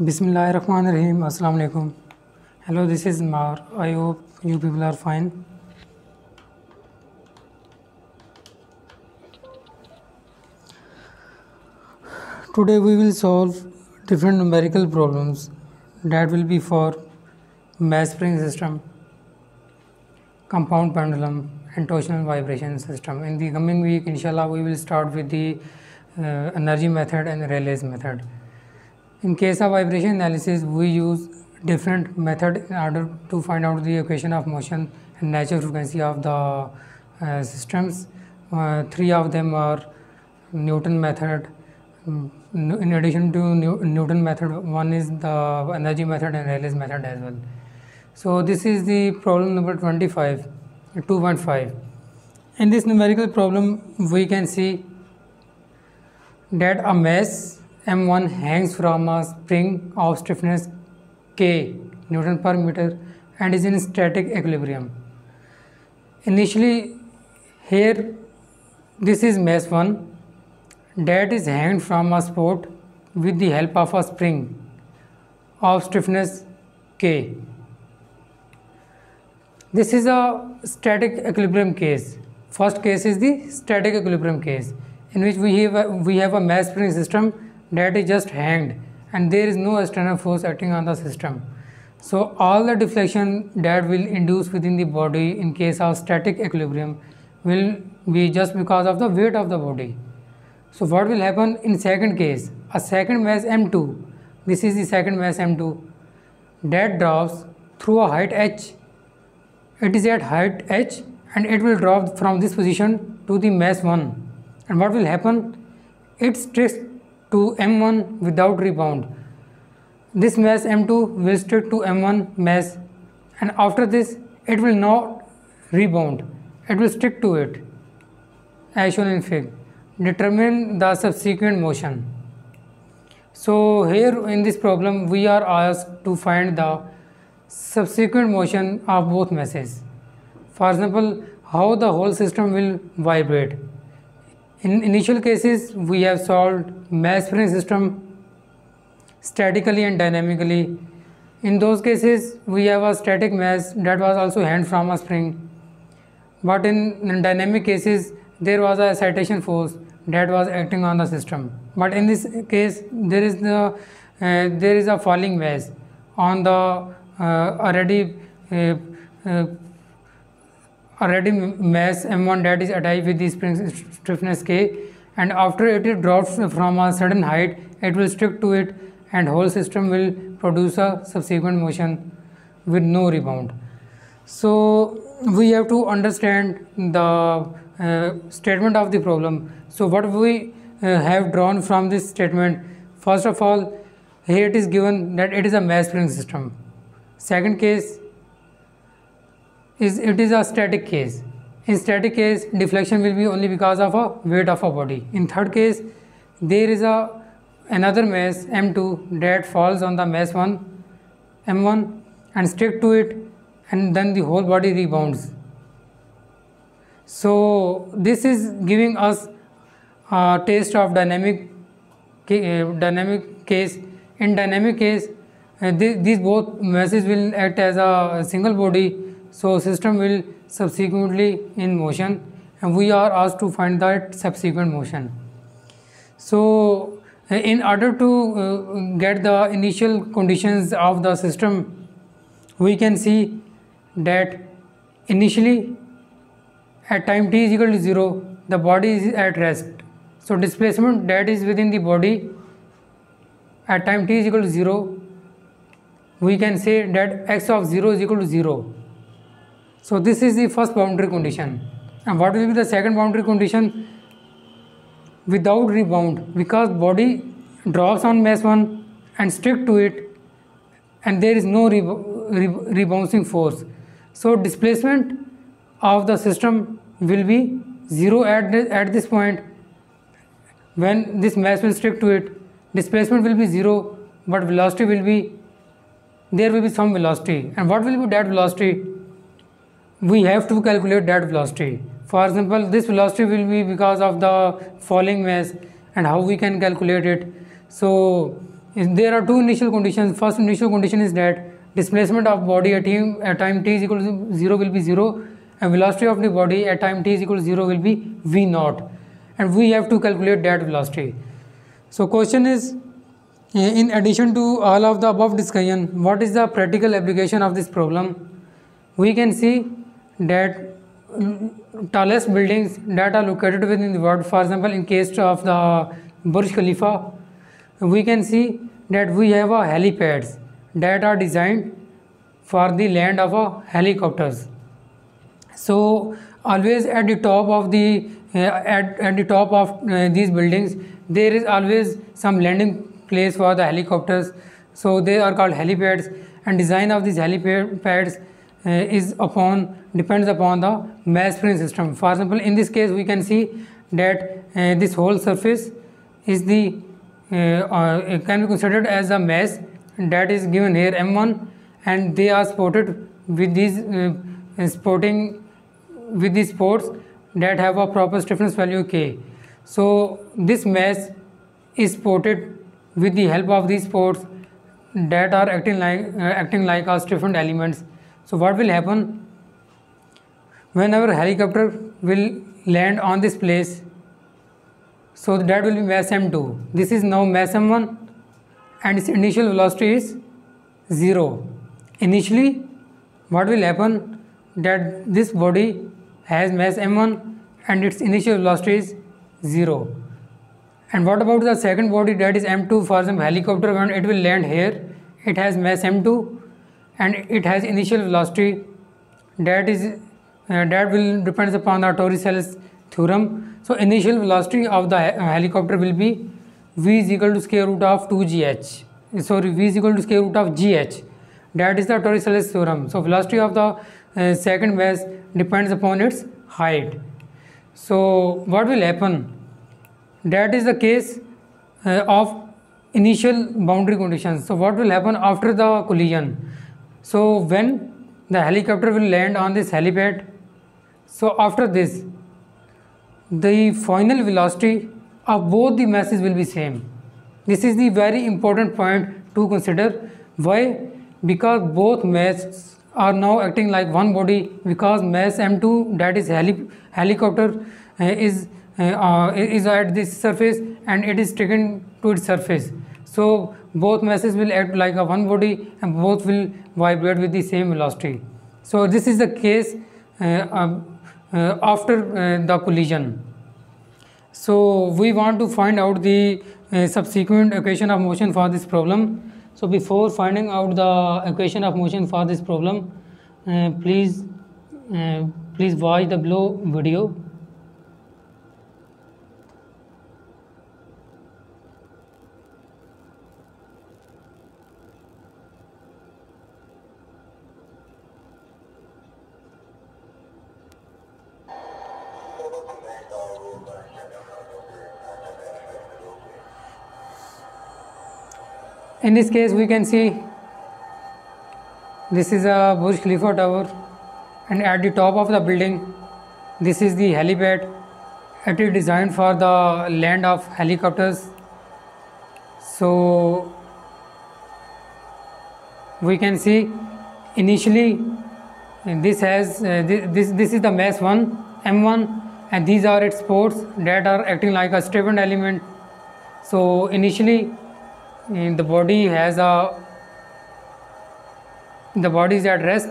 Bismillahirrahmanirrahim. Assalamu alaikum. Hello, this is Mar. I hope you people are fine. Today we will solve different numerical problems that will be for mass spring system, compound pendulum, and torsional vibration system. In the coming week, inshallah, we will start with the uh, energy method and Rayleigh's method. In case of vibration analysis, we use different method in order to find out the equation of motion and natural frequency of the uh, systems. Uh, three of them are Newton method. Mm, In addition to New- Newton method, one is the energy method and Rayleigh's method as well. So this is the problem number 25, 2.5. In this numerical problem, we can see that a mass m1 hangs from a spring of stiffness k newton per meter and is in static equilibrium. Initially here this is mass 1 that is hanged from a support with the help of a spring of stiffness k. This is a static equilibrium case. First case is the static equilibrium case in which we have a, we have a mass spring system that is just hanged and there is no external force acting on the system. So all the deflection that will induce within the body in case of static equilibrium will be just because of the weight of the body. So what will happen in second case? A second mass m2, this is the second mass m2 that drops through a height h it is at height h and it will drop from this position to the mass 1 and what will happen it sticks to m1 without rebound. This mass m2 will stick to m1 mass and after this it will not rebound. It will stick to it. As shown in fig determine the subsequent motion. So here in this problem we are asked to find the subsequent motion of both masses. For example, how the whole system will vibrate. In initial cases, we have solved mass spring system statically and dynamically. In those cases, we have a static mass that was also hanged from a spring. But in, in dynamic cases, there was a excitation force that was acting on the system. But in this case, there is the uh, there is a falling mass on the uh, already uh, already mass m1 that is attached with the spring stiffness k and after it drops from a certain height it will stick to it and whole system will produce a subsequent motion with no rebound. So we have to understand the uh, statement of the problem. So what we uh, have drawn from this statement first of all here it is given that it is a mass spring system. Second case is it is a static case. In static case deflection will be only because of a weight of a body. In third case there is a another mass m2 that falls on the mass 1 m1 and stick to it and then the whole body rebounds. So this is giving us a taste of dynamic uh, dynamic case. In dynamic case uh, these both masses will act as a single body so system will subsequently in motion and we are asked to find that subsequent motion. So in order to uh, get the initial conditions of the system we can see that initially at time t is equal to 0 the body is at rest. So displacement that is within the body at time t is equal to 0 we can say that x of 0 is equal to 0 so this is the first boundary condition. And what will be the second boundary condition? Without rebound because body drops on mass 1 and stick to it and there is no rebo- re- rebouncing force. So displacement of the system will be zero at, at this point. When this mass will stick to it displacement will be zero but velocity will be there will be some velocity. And what will be that velocity we have to calculate that velocity. For example this velocity will be because of the falling mass and how we can calculate it. So there are two initial conditions. First initial condition is that displacement of body at time, at time t is equal to 0 will be 0 and velocity of the body at time t is equal to 0 will be v naught. And we have to calculate that velocity. So question is in addition to all of the above discussion what is the practical application of this problem? We can see that tallest buildings that are located within the world. For example in case of the burj khalifa we can see that we have a helipads that are designed for the land of a helicopters. So always at the top of the uh, at, at the top of uh, these buildings there is always some landing place for the helicopters. So they are called helipads and design of these helipads uh, is upon depends upon the mass spring system. For example in this case we can see that uh, this whole surface is the uh, uh, can be considered as a mass that is given here m1 and they are supported with these uh, supporting with these supports that have a proper stiffness value k. So this mass is supported with the help of these supports that are acting like uh, acting like a stiffened elements. So what will happen whenever helicopter will land on this place so that will be mass m2 this is now mass m1 and its initial velocity is 0 initially what will happen that this body has mass m1 and its initial velocity is 0 and what about the second body that is m2 for example helicopter when it will land here it has mass m2 and it has initial velocity that is uh, that will depends upon the Torricelli's theorem so initial velocity of the uh, helicopter will be v is equal to square root of 2gh. Sorry, v is equal to square root of gh. That is the Torricelli's theorem. So velocity of the uh, second mass depends upon its height. So what will happen? That is the case uh, of initial boundary conditions. So what will happen after the collision? So when the helicopter will land on this helipad, so after this the final velocity of both the masses will be same. This is the very important point to consider. Why? Because both masses are now acting like one body because mass m2 that is heli helicopter uh, is uh, uh, is at this surface and it is taken to its surface so both masses will act like a one body and both will vibrate with the same velocity so this is the case uh, after uh, the collision. So we want to find out the uh, subsequent equation of motion for this problem. So before finding out the equation of motion for this problem, please please watch the below video in this case we can see this is a Burj Khalifa tower. And at the top of the building this is the helipad. It is designed for the land of helicopters. So we can see initially this has uh, this, this is the mass 1 m1 and these are its supports that are acting like a stiffened element. So initially the body has a the body is at rest.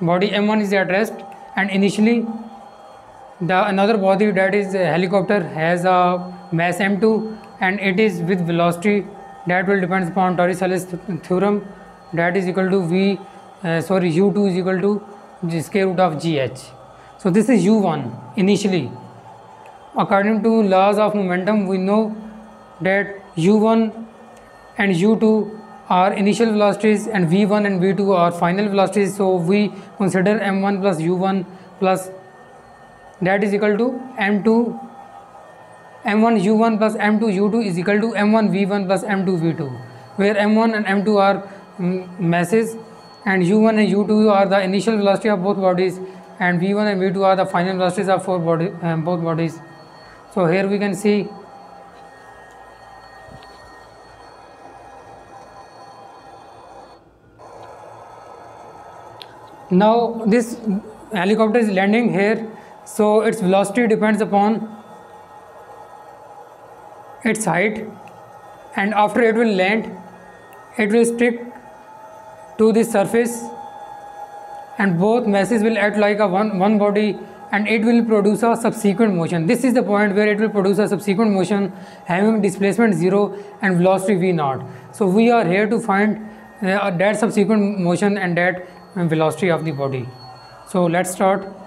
Body m1 is at rest. And initially the another body that is helicopter has a mass m2 and it is with velocity that will depends upon Torricelli's theorem. That is equal to v uh, sorry u2 is equal to square root of gh so this is u1 initially. According to laws of momentum we know that u1 and u2 are initial velocities and v1 and v2 are final velocities. So we consider m1 plus u1 plus that is equal to m2 m1 u1 plus m2 u2 is equal to m1 v1 plus m2 v2 where m1 and m2 are mm, masses and u1 and u2 are the initial velocity of both bodies and v1 and v2 are the final velocities of um, both bodies. So here we can see now this helicopter is landing here so its velocity depends upon its height and after it will land it will stick to the surface and both masses will act like a one, one body and it will produce a subsequent motion. This is the point where it will produce a subsequent motion having displacement 0 and velocity v naught. So we are here to find uh, that subsequent motion and that velocity of the body. So let's start.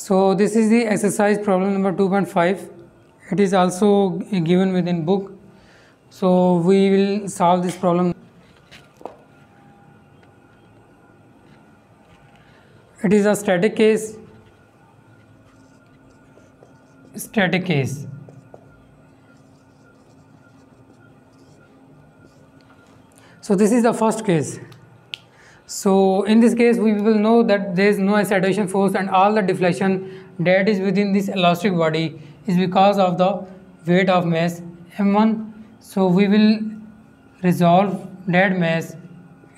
So this is the exercise problem number 2.5. It is also given within book. So we will solve this problem. It is a static case. Static case. So this is the first case. So in this case, we will know that there is no acceleration force and all the deflection that is within this elastic body is because of the weight of mass m1. So we will resolve that mass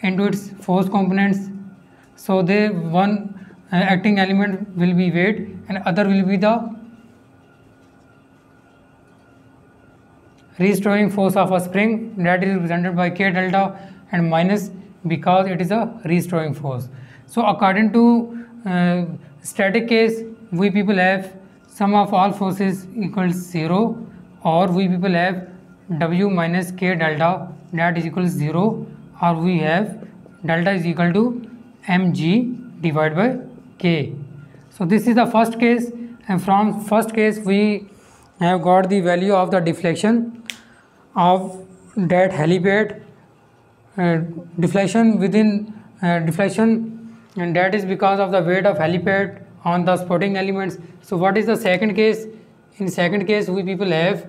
into its force components. So the one uh, acting element will be weight and other will be the restoring force of a spring that is represented by k delta and minus because it is a restoring force. So according to uh, static case, we people have sum of all forces equals 0 or we people have W minus K delta that is equals 0 or we have delta is equal to mg divided by k. So this is the first case and from first case we have got the value of the deflection of that helipad uh, deflection within uh, deflection and that is because of the weight of helipad on the supporting elements. So what is the second case? In second case we people have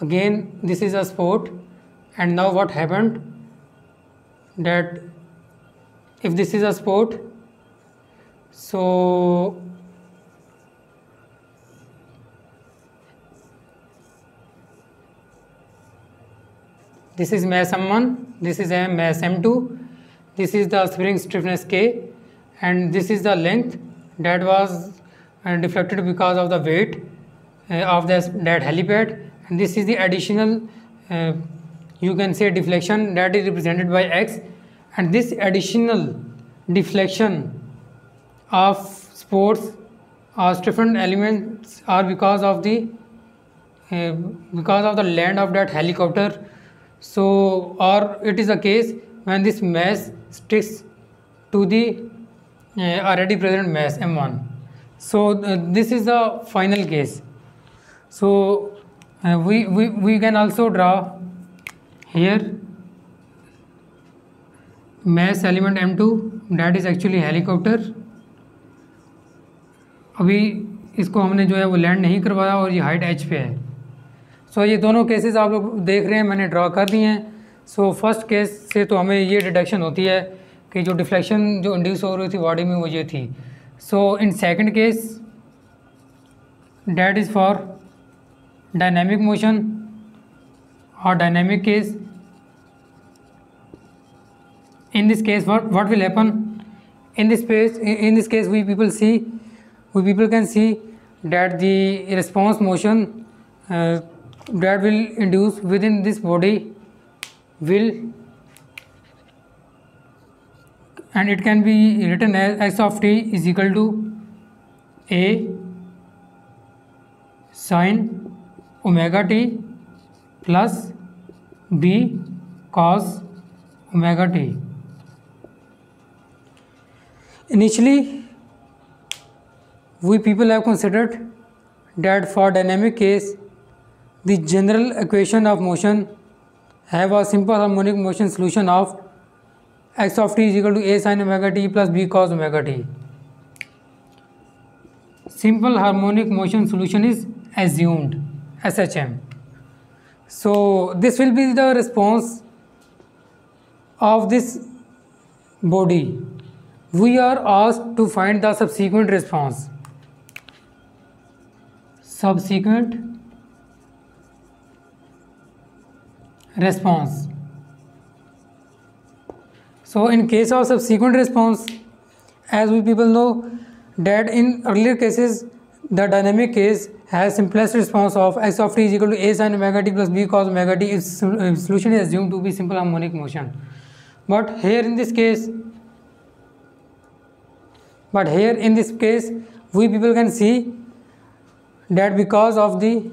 again this is a support and now what happened that if this is a support so this is mass m1 this is mass m2 this is the spring stiffness k and this is the length that was uh, deflected because of the weight uh, of this that helipad and this is the additional uh, you can say deflection that is represented by x and this additional deflection of supports or stiffened elements are because of the uh, because of the land of that helicopter so, or it is a case when this mass sticks to the uh, already present mass m1. So, uh, this is the final case. So, uh, we, we, we can also draw here mass element m2 that is actually helicopter अभी इसको हमने जो है वो land नहीं करवाया और ये हाइट एच पे है सो ये दोनों केसेस आप लोग देख रहे हैं मैंने ड्रा कर दिए हैं। सो फ़र्स्ट केस से तो हमें ये डिडक्शन होती है कि जो डिफ्लेक्शन जो इंड्यूस हो रही थी बॉडी में वो ये थी। So in second case that is for dynamic motion और dynamic case case what what will happen? In this space in this case we people see we people can see that the response motion uh, that will induce within this body will and it can be written as x of t is equal to a sine omega t plus b cos omega t. Initially, we people have considered that for dynamic case the general equation of motion have a simple harmonic motion solution of x of t is equal to a sin omega t plus b cos omega t. Simple harmonic motion solution is assumed SHM. So this will be the response of this body. We are asked to find the subsequent response. Subsequent response. So in case of subsequent response, as we people know that in earlier cases, the dynamic case has simplest response of x of t is equal to a sin omega t plus b cos omega t if solution is assumed to be simple harmonic motion. But here in this case, but here in this case, we people can see that because of the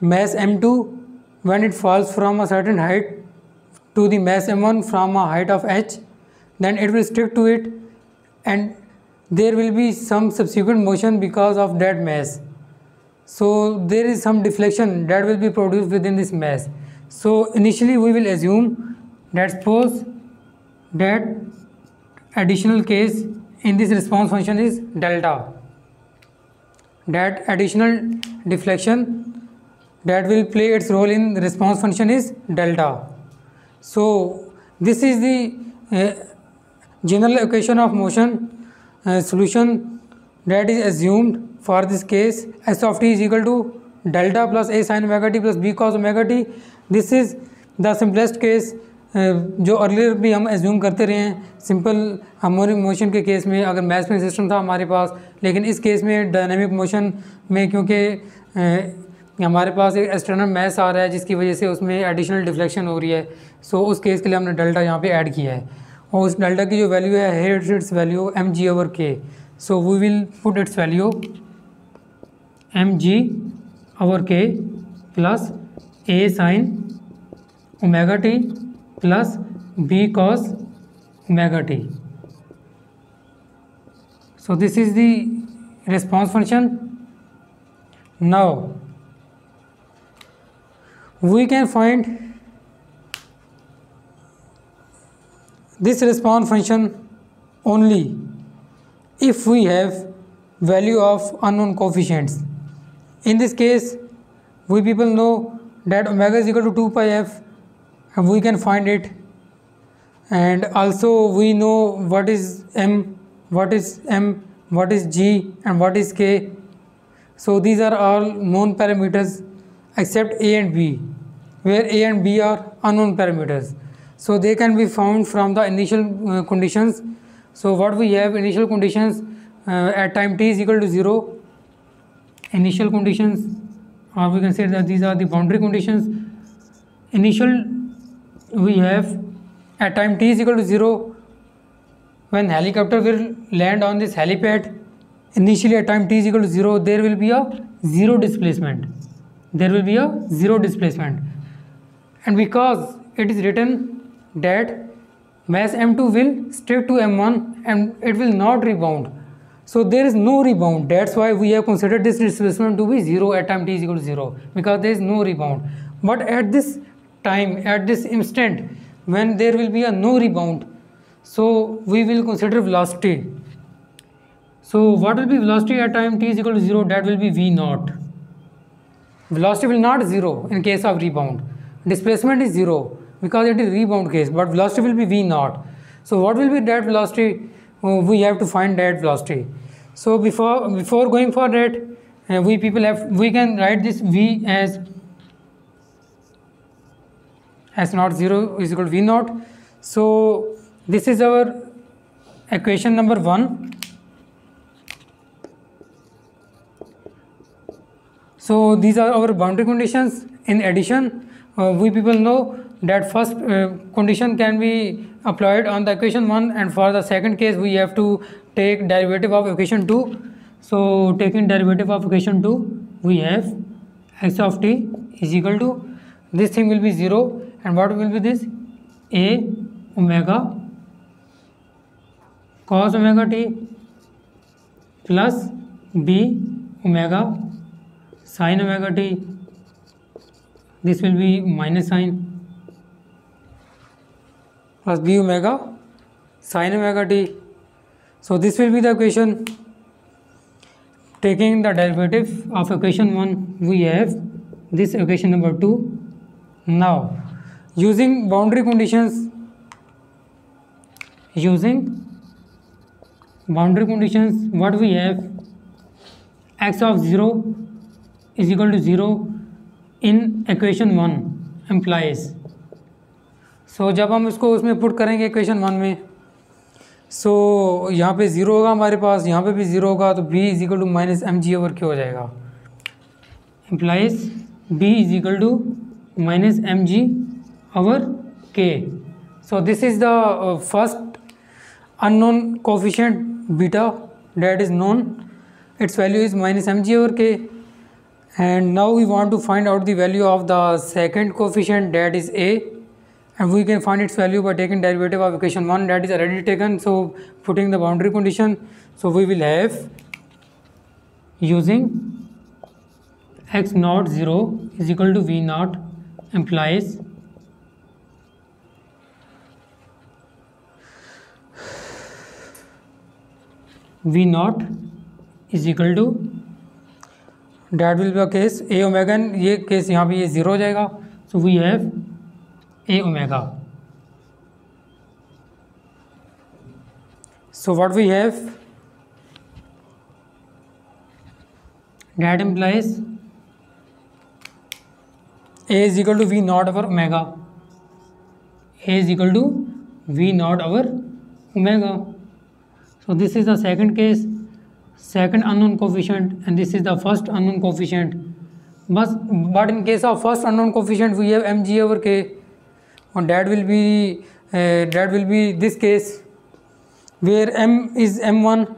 mass m2 when it falls from a certain height to the mass m1 from a height of h then it will stick to it and there will be some subsequent motion because of that mass. So there is some deflection that will be produced within this mass. So initially we will assume that suppose that additional case in this response function is delta. That additional deflection that will play its role in response function is delta. So this is the uh, general equation of motion uh, solution that is assumed for this case s of t is equal to delta plus a sin omega t plus b cos omega t this is the simplest case जो earlier भी हम assume करते रहे हैं simple harmonic motion के case में अगर math में सिस्टम था हमारे पास लेकिन इस केस में डायनामिक मोशन में क्योंकि हमारे पास एक एक्सटर्नल मैस आ रहा है, जिसकी वजह से उसमें एडिशनल डिफ्लेक्शन हो रही है। सो उस केस के लिए हमने डेल्टा यहाँ पे ऐड किया है। और उस डेल्टा की जो वैल्यू है head its value m g over k so we will put its value m g over k plus a sine omega t plus b cos omega t so, this is the response function. Now we can find this response function only if we have value of unknown coefficients. In this case we people know that omega is equal to 2 pi f and we can find it. And also we know what is m what is m what is g and what is k. So these are all known parameters except A and B, where A and B are unknown parameters. So they can be found from the initial uh, conditions. So what we have initial conditions uh, at time t is equal to 0, initial conditions or we can say that these are the boundary conditions. Initial we have at time t is equal to 0 when helicopter will land on this helipad initially at time t is equal to 0 there will be a zero displacement there will be a zero displacement. And because it is written that mass m2 will stick to m1 and it will not rebound. So there is no rebound. That's why we have considered this displacement to be 0 at time t is equal to 0 because there is no rebound. But at this time at this instant when there will be a no rebound so we will consider velocity. So what will be velocity at time t is equal to 0 that will be v naught velocity will not zero in case of rebound. Displacement is zero because it is rebound case but velocity will be v naught. So what will be that velocity? Uh, we have to find that velocity. So before before going for that uh, we people have we can write this v as as not 0 is equal to v naught. So this is our equation number 1 So these are our boundary conditions. In addition, uh, we people know that first uh, condition can be applied on the equation 1 and for the second case we have to take derivative of equation 2. So taking derivative of equation 2 we have x of t is equal to this thing will be 0 and what will be this a omega cos omega t plus b omega sine omega t this will be minus sine. Plus b omega, sine omega t. So this will be the equation taking the derivative of equation one we have this equation number two now using boundary conditions using boundary conditions what we have x of zero is equal to 0 in equation one implies. So जब हम इसको उसमें put करेंगे equation one में सो so, यहाँ पे zero होगा हमारे पास यहाँ पे भी ज़ीरो होगा तो b is equal to minus m g over क्या हो जाएगा। Implies b is equal to minus m g over k so this is the first unknown coefficient beta that is known its value is minus mg over k. and now we want to find out the value of the second coefficient that is a. And we can find its value by taking derivative of equation 1 that is already taken. So putting the boundary condition. So we will have using x naught 0 is equal to v naught implies v naught is equal to that will be case a omega n ये case यहाँ पे ये zero हो जाएगा. So we have a omega so what we have that implies a is equal to v naught over omega a is equal to v naught over omega so this is the second case second unknown coefficient and this is the first unknown coefficient. But, but in case of first unknown coefficient we have mg over k. And that will be uh, that will be this case where m is m1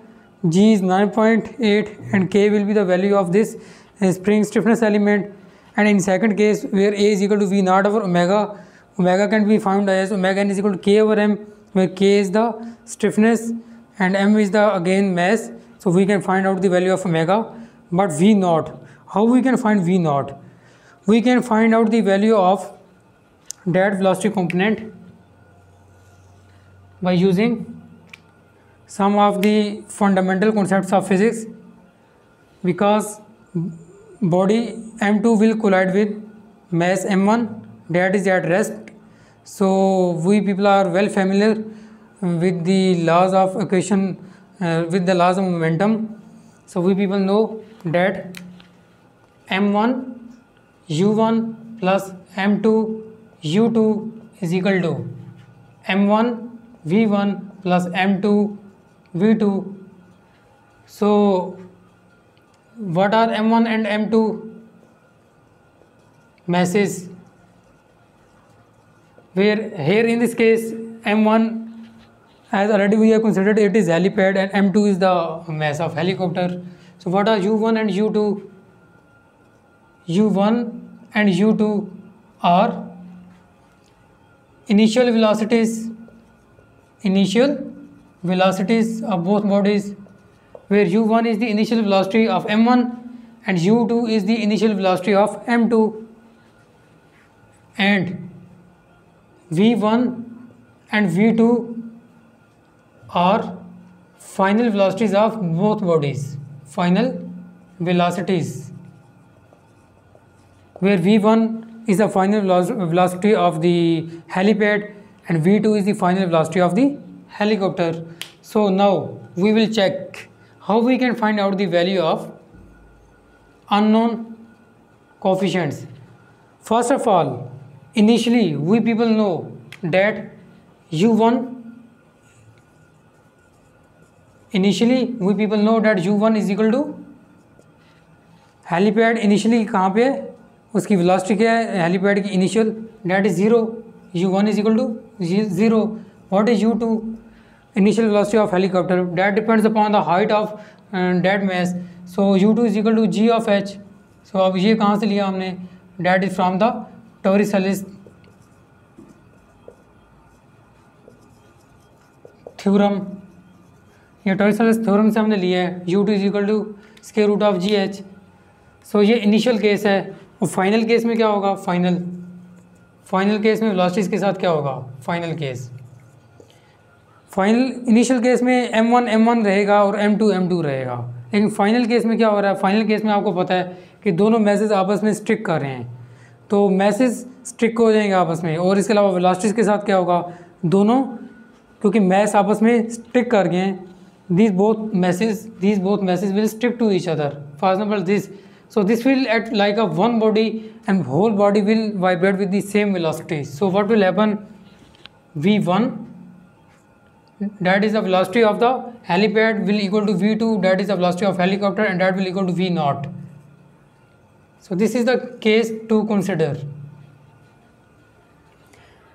g is 9.8 and k will be the value of this uh, spring stiffness element. And in second case where a is equal to v naught over omega omega can be found as omega n is equal to k over m where k is the stiffness and m is the again mass so we can find out the value of omega but v naught. How we can find v naught? We can find out the value of dead velocity component by using some of the fundamental concepts of physics because body m2 will collide with mass m1 that is at rest. So we people are well familiar with the laws of equation uh, with the laws of momentum. So we people know that m1 u1 plus m2 u2 is equal to m1 v1 plus m2 v2 so what are m1 and m2 masses where here in this case m1 as already we have considered it is helipad and m2 is the mass of helicopter. So what are u1 and u2 u1 and u2 are initial velocities. Initial velocities of both bodies where u1 is the initial velocity of m1 and u2 is the initial velocity of m2 and v1 and v2 are final velocities of both bodies final velocities where v1 is the final velocity of the helipad and v2 is the final velocity of the helicopter. So now we will check how we can find out the value of unknown coefficients. First of all, initially we people know that u1 initially, we people know that u1 is equal to helipad initially कहाँ पे उसकी velocity क्या है? Helipad की initial that is zero u one is equal to zero what is u two initial velocity of helicopter that depends upon the height of that mass so u two is equal to g of h so अब ये कहाँ से लिया हमने? That is from the Torricelli's theorem ये Torricelli's theorem से हमने लिया है। U two is equal to square root of g h so ये इनिशियल केस है। और फाइनल केस में क्या होगा? फाइनल फाइनल केस में वेलोसिटीज़ के साथ क्या होगा? Final case final initial case में एम वन एम वन रहेगा और एम टू एम टू रहेगा। लेकिन फाइनल केस में क्या हो रहा है? फाइनल केस में आपको पता है कि दोनों मैसेज आपस में स्ट्रिक कर रहे हैं। तो मैसेज स्ट्रिक हो जाएँगे आपस में। और इसके अलावा वेलास्टिस के साथ क्या होगा? दोनों, क्योंकि मैस आपस में स्ट्रिक कर गए हैं। These both masses these both masses will stick to each other. For example this. So this will act like a one body and whole body will vibrate with the same velocity. So what will happen? V1 that is the velocity of the helipad will equal to v2 that is the velocity of helicopter and that will equal to v naught. So this is the case to consider.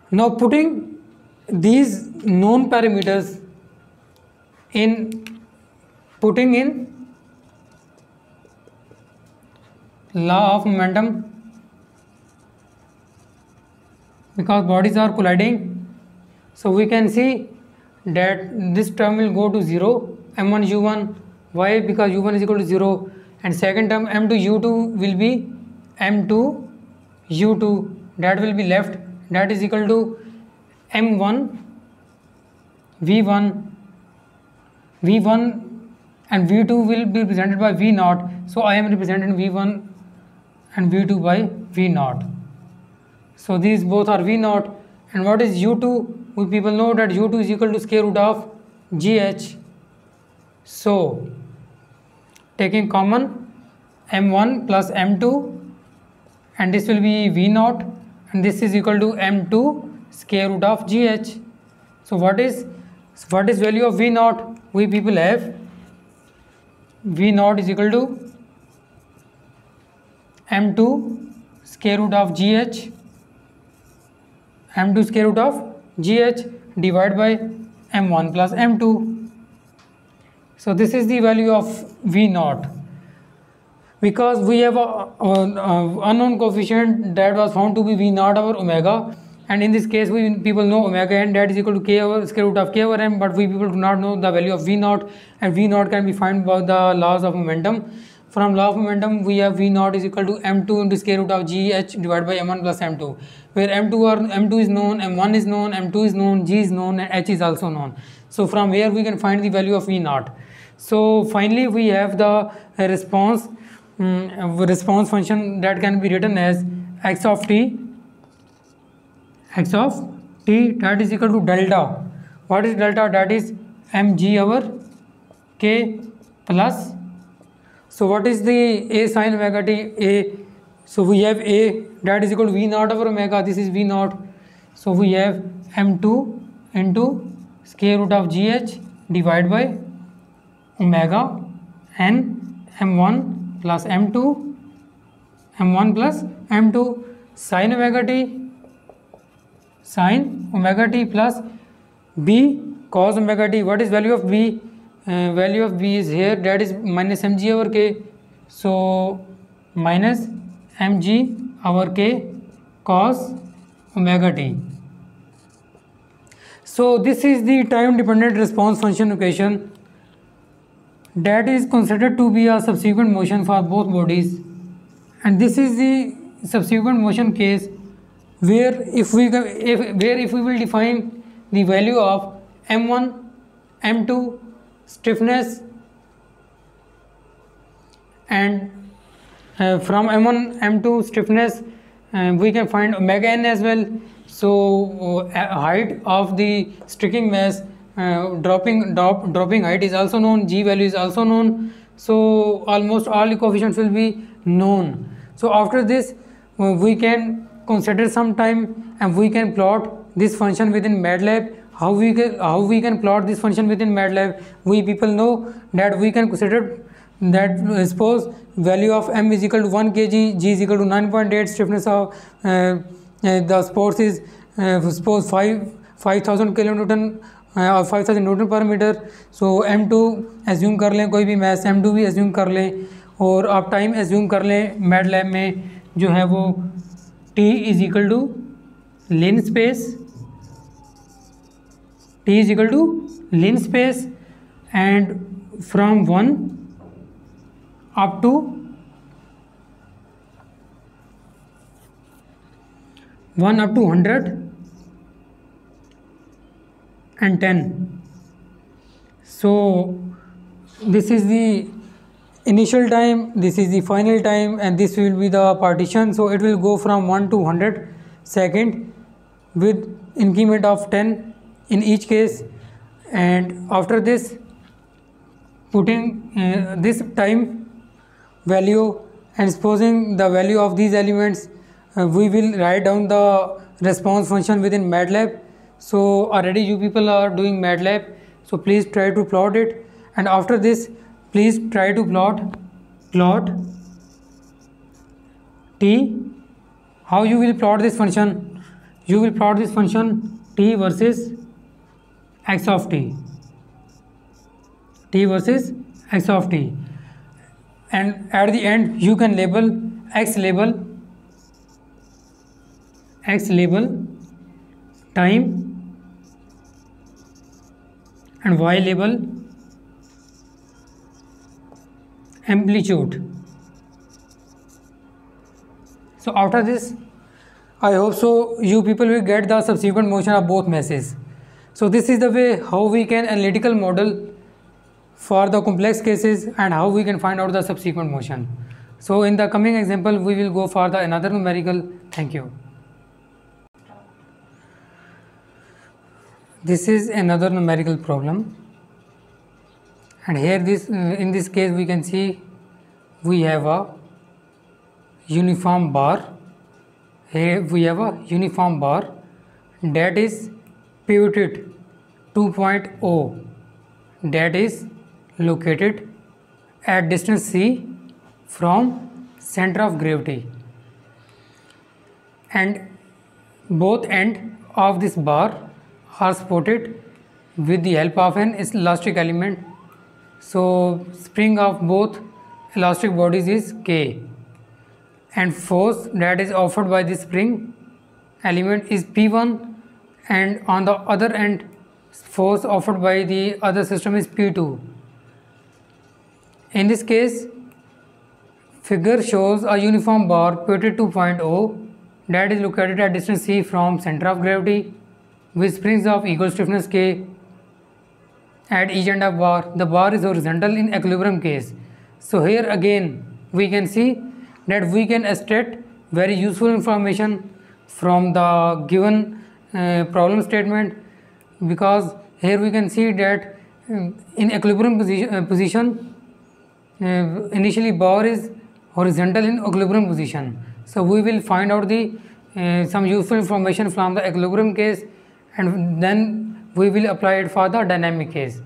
Now putting these known parameters in putting in law of momentum because bodies are colliding. So we can see that this term will go to 0 m1 u1 why? Because u1 is equal to 0 and second term m2 u2 will be m2 u2 that will be left. That is equal to m1 v1 v1 and v2 will be represented by v naught. So i am representing v1 and v2 by v naught. So these both are v naught. And what is u2 we people know that u2 is equal to square root of gh so taking common m1 plus m2 and this will be v naught. And this is equal to m2 square root of gh so what is what is value of v naught we people have v naught is equal to m2 square root of gh m2 square root of gh divided by m1 plus m2 so this is the value of v naught. Because we have a, a, a unknown coefficient that was found to be v naught over omega and in this case we people know omega n that is equal to k over square root of k over m but we people do not know the value of v naught and v naught can be found by the laws of momentum. From law of momentum we have v naught is equal to m2 into square root of gh divided by m1 plus m2 where m2 or m2 is known m1 is known m2 is known g is known and h is also known. So from where we can find the value of v naught. So finally we have the response um, response function that can be written as x of t x of t that is equal to delta what is delta that is mg over k plus so what is the a sine omega t a so we have a that is equal to v naught over omega this is v naught so we have m2 into square root of gh divided by omega n m1 plus m2 m1 plus m2 sine omega t sine omega t plus b cos omega t. What is value of b? Uh, value of b is here. That is minus mg over k. So minus mg over k cos omega t. So this is the time dependent response function equation. That is considered to be a subsequent motion for both bodies. And this is the subsequent motion case where if we if, where if we will define the value of m1 m2 stiffness and uh, from m1 m2 stiffness uh, we can find omega n as well. So uh, height of the sticking mass uh, dropping drop, dropping height is also known g value is also known. So almost all the coefficients will be known. So after this uh, we can consider some time and we can plot this function within MATLAB. How we can how we can plot this function within MATLAB? We people know that we can consider that uh, suppose value of m is equal to 1 kg, g is equal to 9.8, stiffness of uh, uh, the sports is uh, suppose 5 5000 kilonewton और five thousand newton per metre so m two assume कर लें कोई भी mass m two भी assume कर लें और आप टाइम एज्यूम कर लें मैड लैब में जो है वो t is equal to linspace. T is equal to linspace and from 1 up to 1 up to 100 and 10 so this is the initial time this is the final time and this will be the partition. So it will go from 1 to 100 second with increment of 10 in each case. And after this putting uh, this time value and supposing the value of these elements uh, we will write down the response function within MATLAB. So already you people are doing MATLAB. So please try to plot it. And after this please try to plot plot t. How you will plot this function? You will plot this function t versus x of t. T versus x of t. And at the end you can label x label x label time and y label amplitude. So after this i hope so you people will get the subsequent motion of both masses so this is the way how we can analytical model for the complex cases and how we can find out the subsequent motion. So in the coming example we will go for the another numerical. Thank you. This is another numerical problem and here this uh, in this case we can see we have a uniform bar. Here we have a uniform bar that is pivoted 2.0 that is located at distance c from center of gravity. And both end of this bar are supported with the help of an elastic element so spring of both elastic bodies is K. And force that is offered by the spring element is P1 and on the other end force offered by the other system is P2. In this case figure shows a uniform bar pivoted 2.0 that is located at distance c from center of gravity with springs of equal stiffness k at each end of bar the bar is horizontal in equilibrium case. So here again we can see that we can extract very useful information from the given uh, problem statement because here we can see that um, in equilibrium position, uh, position uh, initially bar is horizontal in equilibrium position. So we will find out the uh, some useful information from the equilibrium case and then we will apply it for the dynamic case.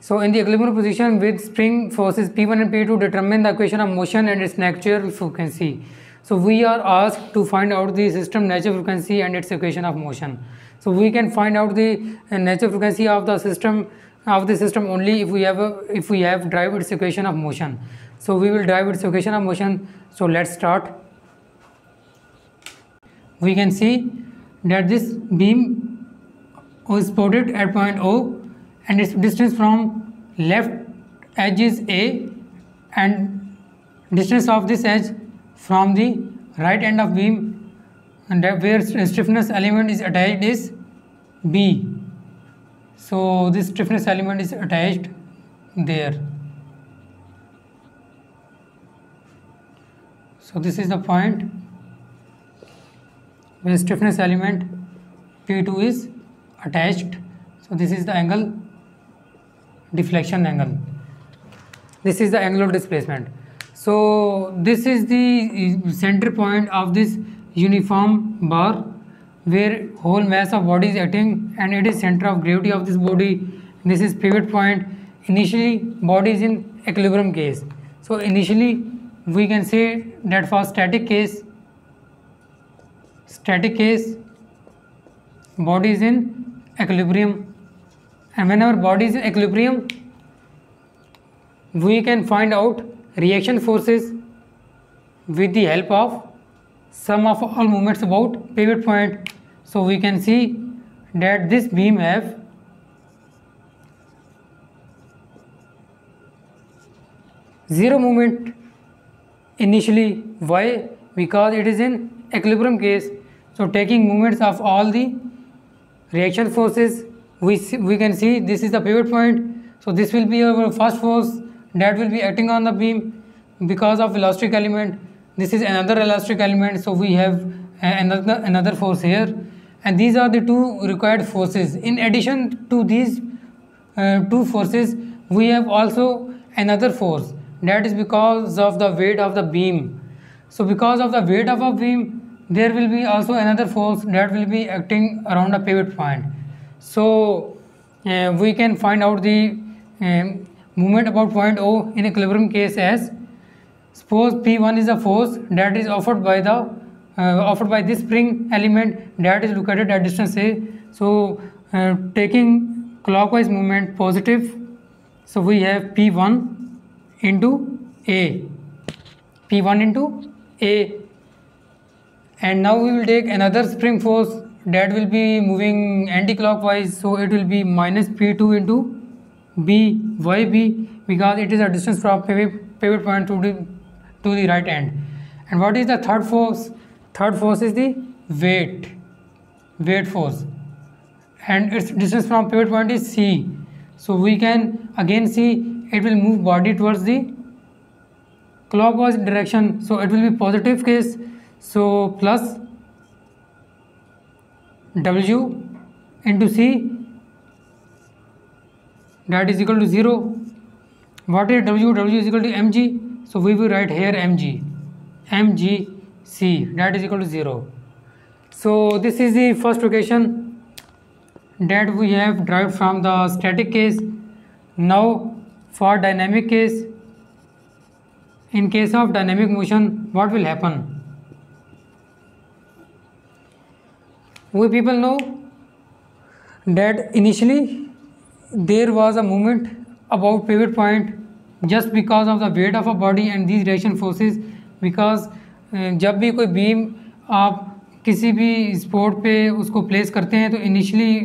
So in the equilibrium position with spring forces P1 and P2 determine the equation of motion and its natural frequency. So we are asked to find out the system natural frequency and its equation of motion. So we can find out the uh, natural frequency of the system of the system only if we have a, if we have drive its equation of motion. So we will drive its equation of motion. So let's start. We can see that this beam was spotted at point O and its distance from left edge is A and distance of this edge from the right end of beam and where stiffness element is attached is B. So this stiffness element is attached there. So this is the point where stiffness element P2 is attached. So this is the angle deflection angle. This is the angular displacement. So this is the uh, center point of this uniform bar where whole mass of body is acting and it is center of gravity of this body. This is pivot point. Initially body is in equilibrium case. So initially we can say that for static case static case body is in equilibrium. And whenever body is in equilibrium we can find out reaction forces with the help of sum of all moments about pivot point. So we can see that this beam have zero moment initially. Why? Because it is in equilibrium case. So taking moments of all the reaction forces we see, we can see this is the pivot point. So this will be our first force that will be acting on the beam because of elastic element. This is another elastic element. So we have another another force here. And these are the two required forces. In addition to these uh, two forces we have also another force that is because of the weight of the beam. So because of the weight of a beam there will be also another force that will be acting around a pivot point. So uh, we can find out the um, movement about point O in a equilibrium case as suppose P1 is a force that is offered by the uh, offered by this spring element that is located at distance A. So uh, taking clockwise movement positive, so we have P1 into A, P1 into A and now we will take another spring force that will be moving anti-clockwise. So it will be minus p2 into b why because it is a distance from pivot, pivot point to the to the right end. And what is the third force? Third force is the weight weight force. And its distance from pivot point is c. So we can again see it will move body towards the clockwise direction. So it will be positive case so plus W into C that is equal to 0. What is W? W is equal to mg. So we will write here mg. mgc that is equal to 0. So this is the first equation that we have derived from the static case. Now for dynamic case, in case of dynamic motion, what will happen? We people know that initially there was a movement about pivot point just because of the weight of a body and these reaction forces because जब भी कोई beam आप किसी भी sport पे उसको place करते हैं तो इनिशियली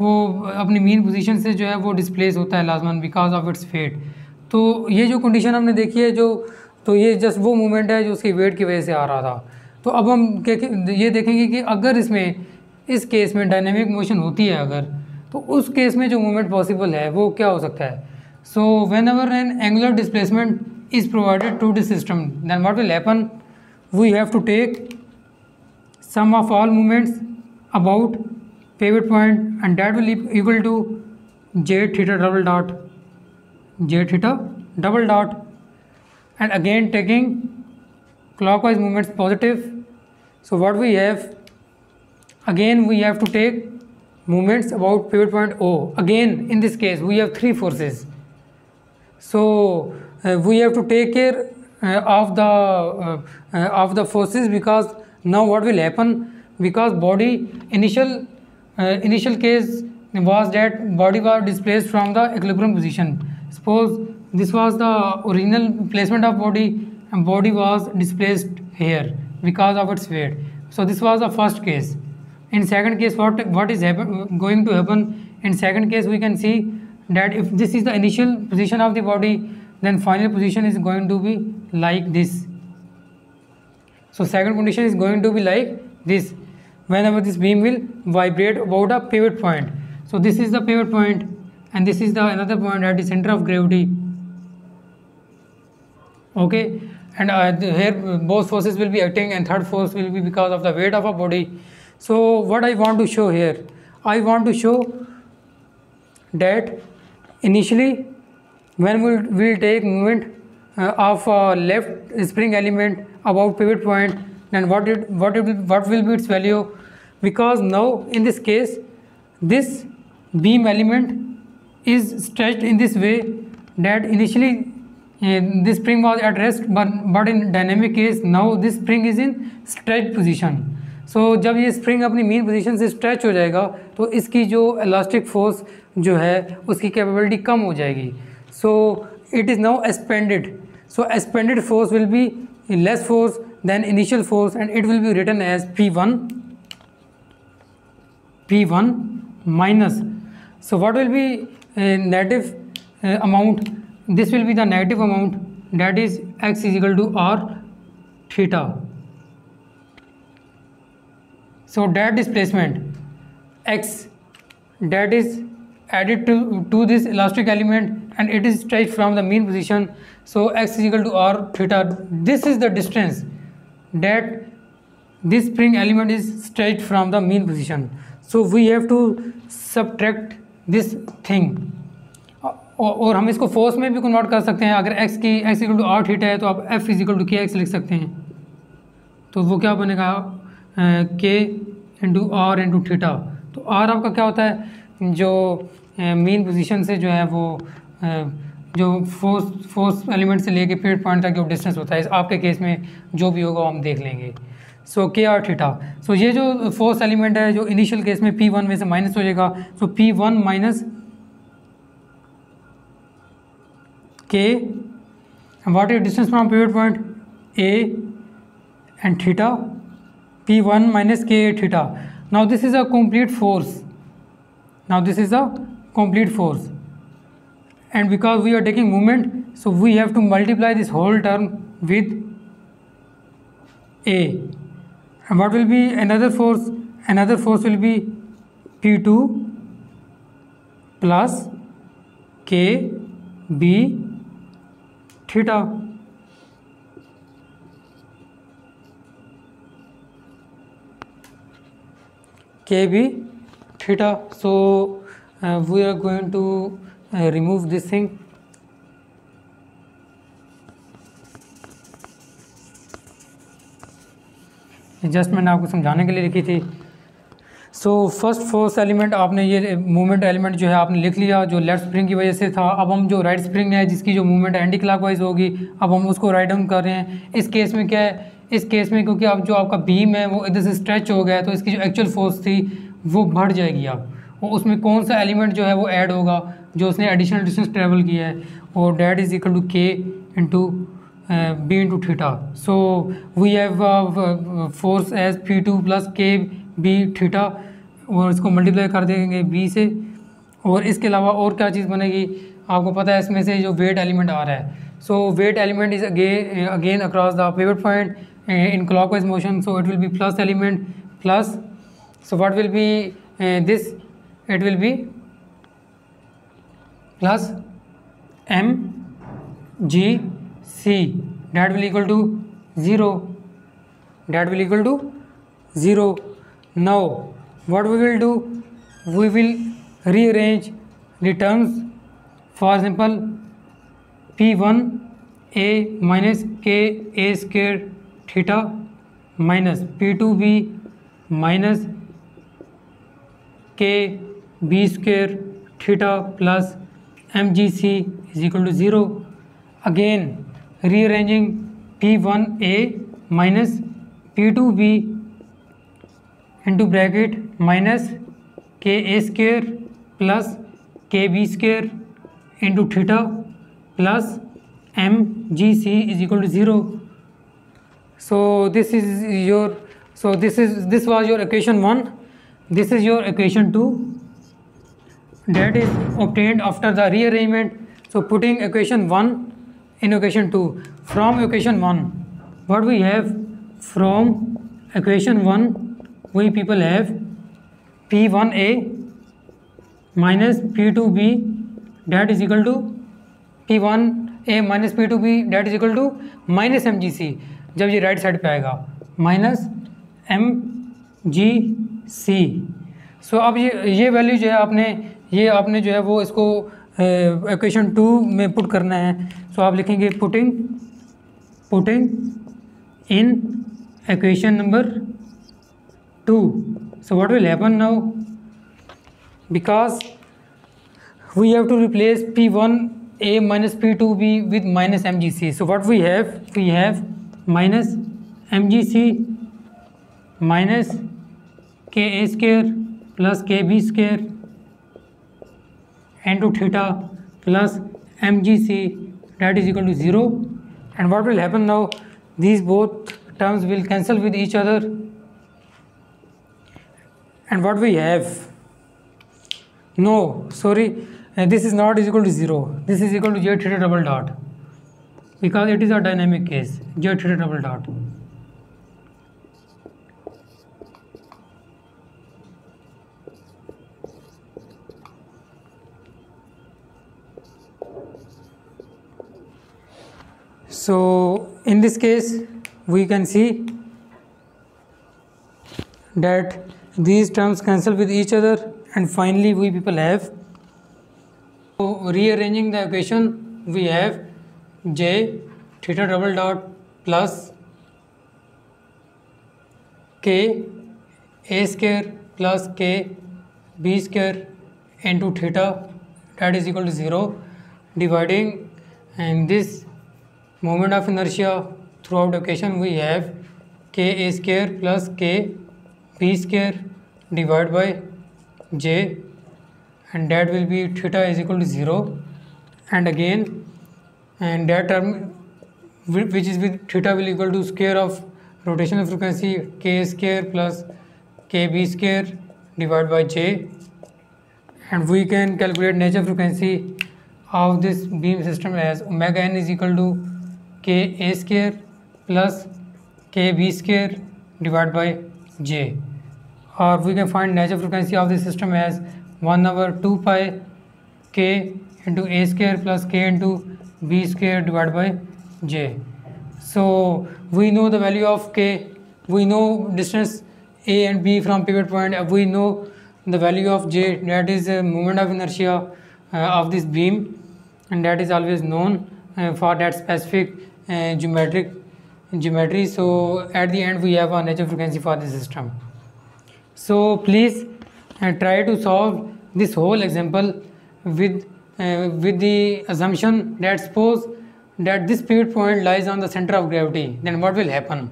वो अपनी मेन पोजीशन से जो है वो डिस्प्लेस होता है लाजमन बिकॉज़ ऑफ़ इट्स फेट तो ये जो कंडीशन हमने देखी है जो तो ये जस्ट वो मूवमेंट है जो उसकी वेट की वजह से आ रहा था। तो अब हम ये देखेंगे कि अगर इसमें इस केस में डायनेमिक मोशन होती है अगर तो उस केस में जो मूवमेंट पॉसिबल है, वो क्या हो सकता है? So whenever an angular displacement is provided to this system then what will happen we have to take sum of all movements about pivot point and that will equal to j theta double dot j theta double dot and again taking clockwise movements positive. So, what we have again we have to take movements about pivot point O. Again in this case we have three forces. So uh, we have to take care uh, of the uh, uh of the forces because now what will happen? Because body initial uh, initial case was that body was displaced from the equilibrium position. Suppose this was the original placement of body and body was displaced here because of its weight. So this was the first case in second case what what is happen, going to happen? In second case we can see that if this is the initial position of the body then final position is going to be like this. So second condition is going to be like this. Whenever this beam will vibrate about a pivot point. So this is the pivot point and this is the another point at the center of gravity. Okay? And uh, here both forces will be acting and third force will be because of the weight of a body so what I want to show here I want to show that initially when we will take movement uh, of uh, left spring element about pivot point then what it what it will, what will be its value? Because now in this case this beam element is stretched in this way that initially uh, this spring was at rest but, but in dynamic case now this spring is in stretched position so so, जब ये spring अपनी main position से stretch हो जाएगा तो इसकी जो elastic force जो है उसकी कैपेबिलिटी कम हो जाएगी। So it is now expanded so expanded force will be less force than initial force and it will be written as p one p one minus so what will be negative amount this will be the negative amount is x is equal to r theta. So that displacement x that is added to, to this elastic element and it is stretched from the mean position so x is equal to r theta this is the distance that this spring element is stretched from the mean position so we have to subtract this thing और हम इसको force में भी convert कर सकते हैं अगर x की x equal to r theta है तो आप f is equal to k x लिख सकते हैं तो वो क्या बनेगा k into r into theta तो आर आपका क्या होता है? जो मेन पोजीशन से जो है वो जो फोर्स फोर्स एलिमेंट से लेके पीरियड पॉइंट तक जो डिस्टेंस होता है आपके केस में जो भी होगा हम देख लेंगे। सो के आर थीटा सो ये जो फोर्स एलिमेंट है, जो इनिशियल केस में पी वन में से माइनस हो जाएगा। सो p one minus k what is distance from pivot point a and theta P1 minus K theta. Now this is a complete force. Now this is a complete force. And because we are taking moment, so we have to multiply this whole term with A. And what will be another force? Another force will be P2 plus K B theta kb theta. So uh, we are going to uh, remove this thing. Just मैंने आपको समझाने के लिए लिखी थी। सो first force element आपने ये movement element जो है आपने लिख लिया जो लेफ़्ट स्प्रिंग की वजह से था। अब हम जो राइट स्प्रिंग है जिसकी जो मूवमेंट एंटी क्लॉकवाइज होगी अब हम उसको राइट डाउन कर रहे हैं। इस केस में क्या है? इस केस में, क्योंकि अब जो आपका बीम है, वो इधर से स्ट्रेच हो गया है तो इसकी जो एक्चुअल फोर्स थी, वो बढ़ जाएगी आप और उसमें कौन सा एलिमेंट जो है, वो ऐड होगा, जो उसने एडिशनल डिस्टेंस ट्रेवल किया है, और that is equal to k into b into theta so we have force as p two plus k b theta और इसको मल्टीप्लाई कर देंगे बी से। और इसके अलावा और क्या चीज़ बनेगी? आपको पता है, इसमें से जो वेट एलिमेंट आ रहा है। So weight element is again again across the pivot point in clockwise motion so it will be plus element plus so what will be uh, this? It will be plus m g c. That will equal to 0 that will equal to 0 now what we will do? We will rearrange the terms. For example p1 a minus k a square theta minus p2b minus k b square theta plus mgc is equal to 0 again rearranging p1a minus p2b into bracket minus k a square plus k b square into theta plus m g c is equal to 0 so this is your so this is this was your equation 1 this is your equation 2 that is obtained after the rearrangement so putting equation 1 in equation 2 from equation 1 what we have from equation 1 we people have P1A minus P2B that is equal to P1A minus P2B that is equal to g c जब ये right side पे आएगा। Minus M G सी सो अब ये ये value जो है आपने, ये आपने जो है वो इसको इक्वेशन टू में पुट करना है। सो so, आप लिखेंगे putting putting in equation number two so what will happen now because we have to replace p one a minus p two b with minus m g c so what we have we have minus mgc minus ka square plus kb square and to theta plus mgc that is equal to 0 and what will happen now? These both terms will cancel with each other. And what we have? No sorry. Uh, this is not equal to 0 this is equal to z theta double dot because it is a dynamic case. J theta double dot. So in this case we can see that these terms cancel with each other and finally we people have. So rearranging the equation we have j theta double dot plus k a square plus k b square into theta that is equal to zero dividing and this moment of inertia throughout equation we have k a square plus k b square divide by j and that will be theta is equal to zero and again and that term which is with theta will equal to square of rotational frequency k square plus kb square divided by j and we can calculate nature frequency of this beam system as omega n is equal to k a square plus k b square divided by j or we can find nature frequency of the system as 1 over 2 pi k into a square plus k into b square divide by j so we know the value of k we know distance a and b from pivot point we know the value of j that is movement of inertia of this beam and that is always known for that specific geometric geometry so at the end we have a nature frequency for this system so please try to solve this whole example with with the assumption that suppose that this pivot point lies on the center of gravity, then what will happen?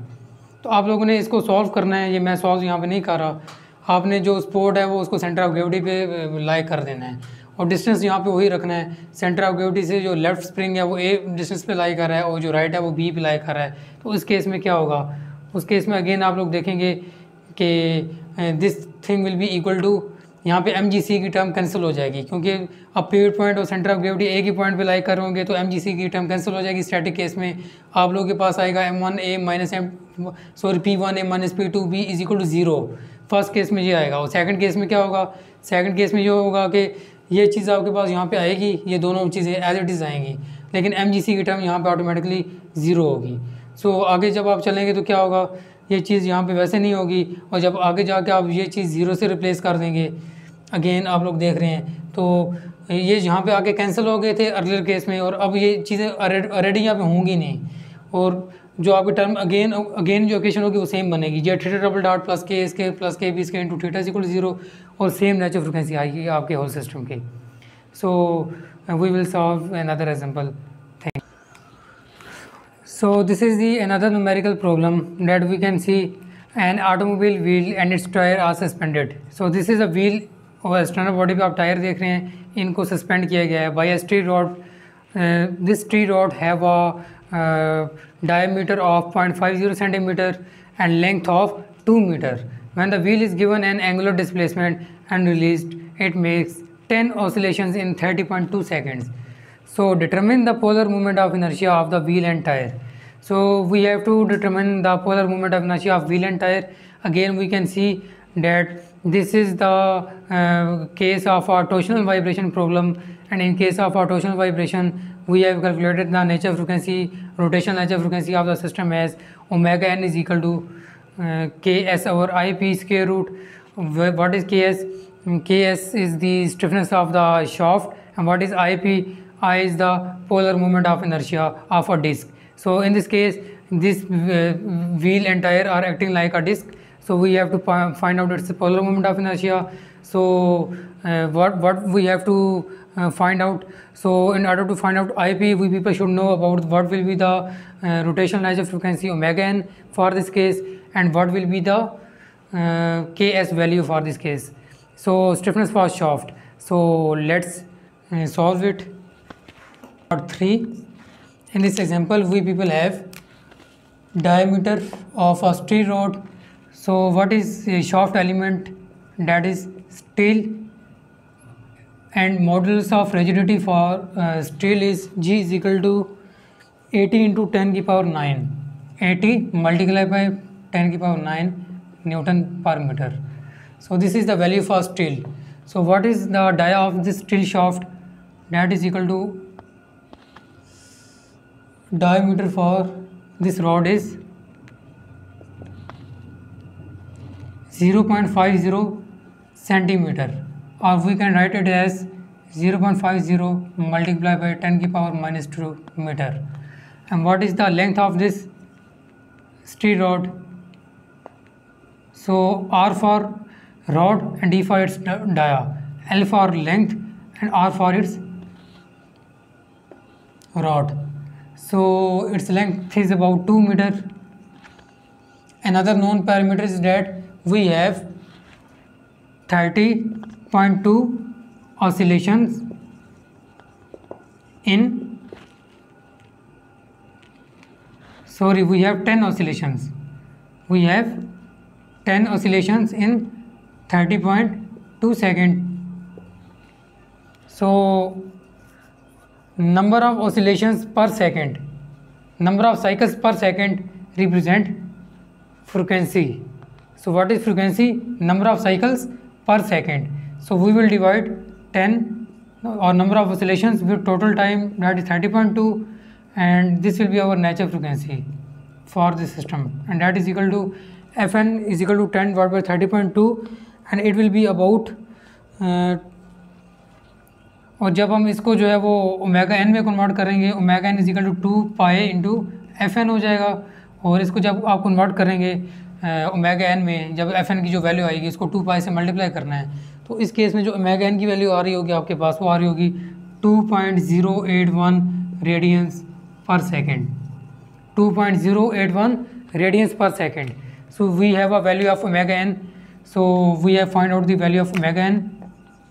तो आप लोगों ने इसको solve करना है, ये मैं solve यहाँ पे नहीं कर रहा। आपने जो स्पोर्ट है वो उसको सेंटर ऑफ़ ग्रेविटी पे लाई कर देना है। और डिस्टेंस यहाँ पे वही रखना है। सेंटर ऑफ़ ग्रेविटी से जो लेफ़्ट स्प्रिंग है वो ए डिस्टेंस पे लाई कर रहा है और जो राइट है वो बी पे लाई कर रहा है। तो उस केस में क्या होगा? उस केस में अगेन आप लोग देखेंगे कि this thing will be equal to यहाँ पे MGC की टर्म कैंसिल हो जाएगी क्योंकि अब पीरियड पॉइंट और सेंटर ऑफ़ ग्रेविटी एक ही पॉइंट पे लाई करोगे तो MGC की टर्म कैंसिल हो जाएगी स्टैटिक केस में। आप लोगों के पास आएगा m one a minus m sorry p one a minus p two b is equal to zero first case में ये आएगा और सेकंड केस में क्या होगा? सेकंड केस में ये होगा कि ये चीज़ आपके पास यहाँ पे आएगी ये दोनों चीज़ें एज इट इज़ आएँगी लेकिन एम की टर्म यहाँ पे ऑटोमेटिकली ज़ीरो होगी। सो so, आगे जब आप चलेंगे तो क्या होगा? ये चीज़ यहाँ पे वैसे नहीं होगी और जब आगे जाके आप ये चीज़ ज़ीरो से रिप्लेस कर देंगे, अगेन आप लोग देख रहे हैं। तो ये यहाँ पे आके कैंसिल हो गए थे अर्लियर केस में और अब ये चीज़ें ऑलरेडी यहाँ पे होंगी नहीं। और जो आपकी टर्म अगेन अगेन जो ओकेशन होगी वो सेम बनेगी। J theta double dot plus k s k plus k b k into theta equal zero और सेम नेचुरल फ्रिक्वेंसी आएगी आपके होल सिस्टम की। So we will solve another example thank so this is the another numerical problem that we can see an automobile wheel and its tire are suspended so this is a wheel और external body पे आप tyre देख रहे हैं इनको suspend किया गया है by स्ट्री rod this स्ट्री rod have a diameter of 0.50 centimeter and length of 2 meter. When the wheel is given an angular displacement and released, it makes 10 oscillations in 30.2 seconds. So determine the polar moment of inertia of the wheel and tire. so we have to determine the polar moment of inertia of wheel and tire. Again we can see that this is the uh, case of a torsional vibration problem. And in case of a torsional vibration we have calculated the nature frequency rotational nature frequency of the system as omega n is equal to uh, ks over ip square root. What is ks? Ks is the stiffness of the shaft. And what is ip i is the polar moment of inertia of a disc so in this case this uh, wheel and tire are acting like a disc. So we have to find out its polar moment of inertia. So uh, what what we have to uh, find out. So in order to find out ip we people should know about what will be the uh, rotational nature frequency omega n for this case and what will be the uh, ks value for this case. So stiffness for shaft so let's uh, solve it. Part 3 in this example we people have diameter of a steel rod. So what is a shaft element? That is steel. And modulus of rigidity for uh, steel is g is equal to 80 into 10 to the power 9 80 multiply by 10 to the power 9 newton per meter. So this is the value for steel. So what is the dia of this steel shaft? That is equal to diameter for this rod is 0.50 centimeter or we can write it as 0.50 multiplied by 10 to the power minus 2 meter. And what is the length of this steel rod? So r for rod and d for its dia. L for length and r for its rod so its length is about 2 meter. Another known parameter is that we have 30.2 oscillations in. Sorry we have 10 oscillations. We have 10 oscillations in 30.2 second. So number of oscillations per second. Number of cycles per second represent frequency. So what is frequency? Number of cycles per second. So we will divide 10 or number of oscillations with total time that is 30.2 and this will be our natural frequency for the system. And that is equal to fn is equal to 10 divided by 30.2 and it will be about uh, और जब हम इसको जो है वो omega N में convert करेंगे omega n is equal to two pi into f n हो जाएगा। और इसको जब आप कन्वर्ट करेंगे ओमेगा एन में, जब एफ़ एन की जो वैल्यू आएगी, इसको टू पाई से मल्टीप्लाई करना है तो इस केस में जो ओमेगा एन की वैल्यू आ रही होगी, आपके पास वो आ रही होगी two point zero eight one radians per second two point zero eight one radians per second so we have a value of omega n so, we have find out the value of omega n.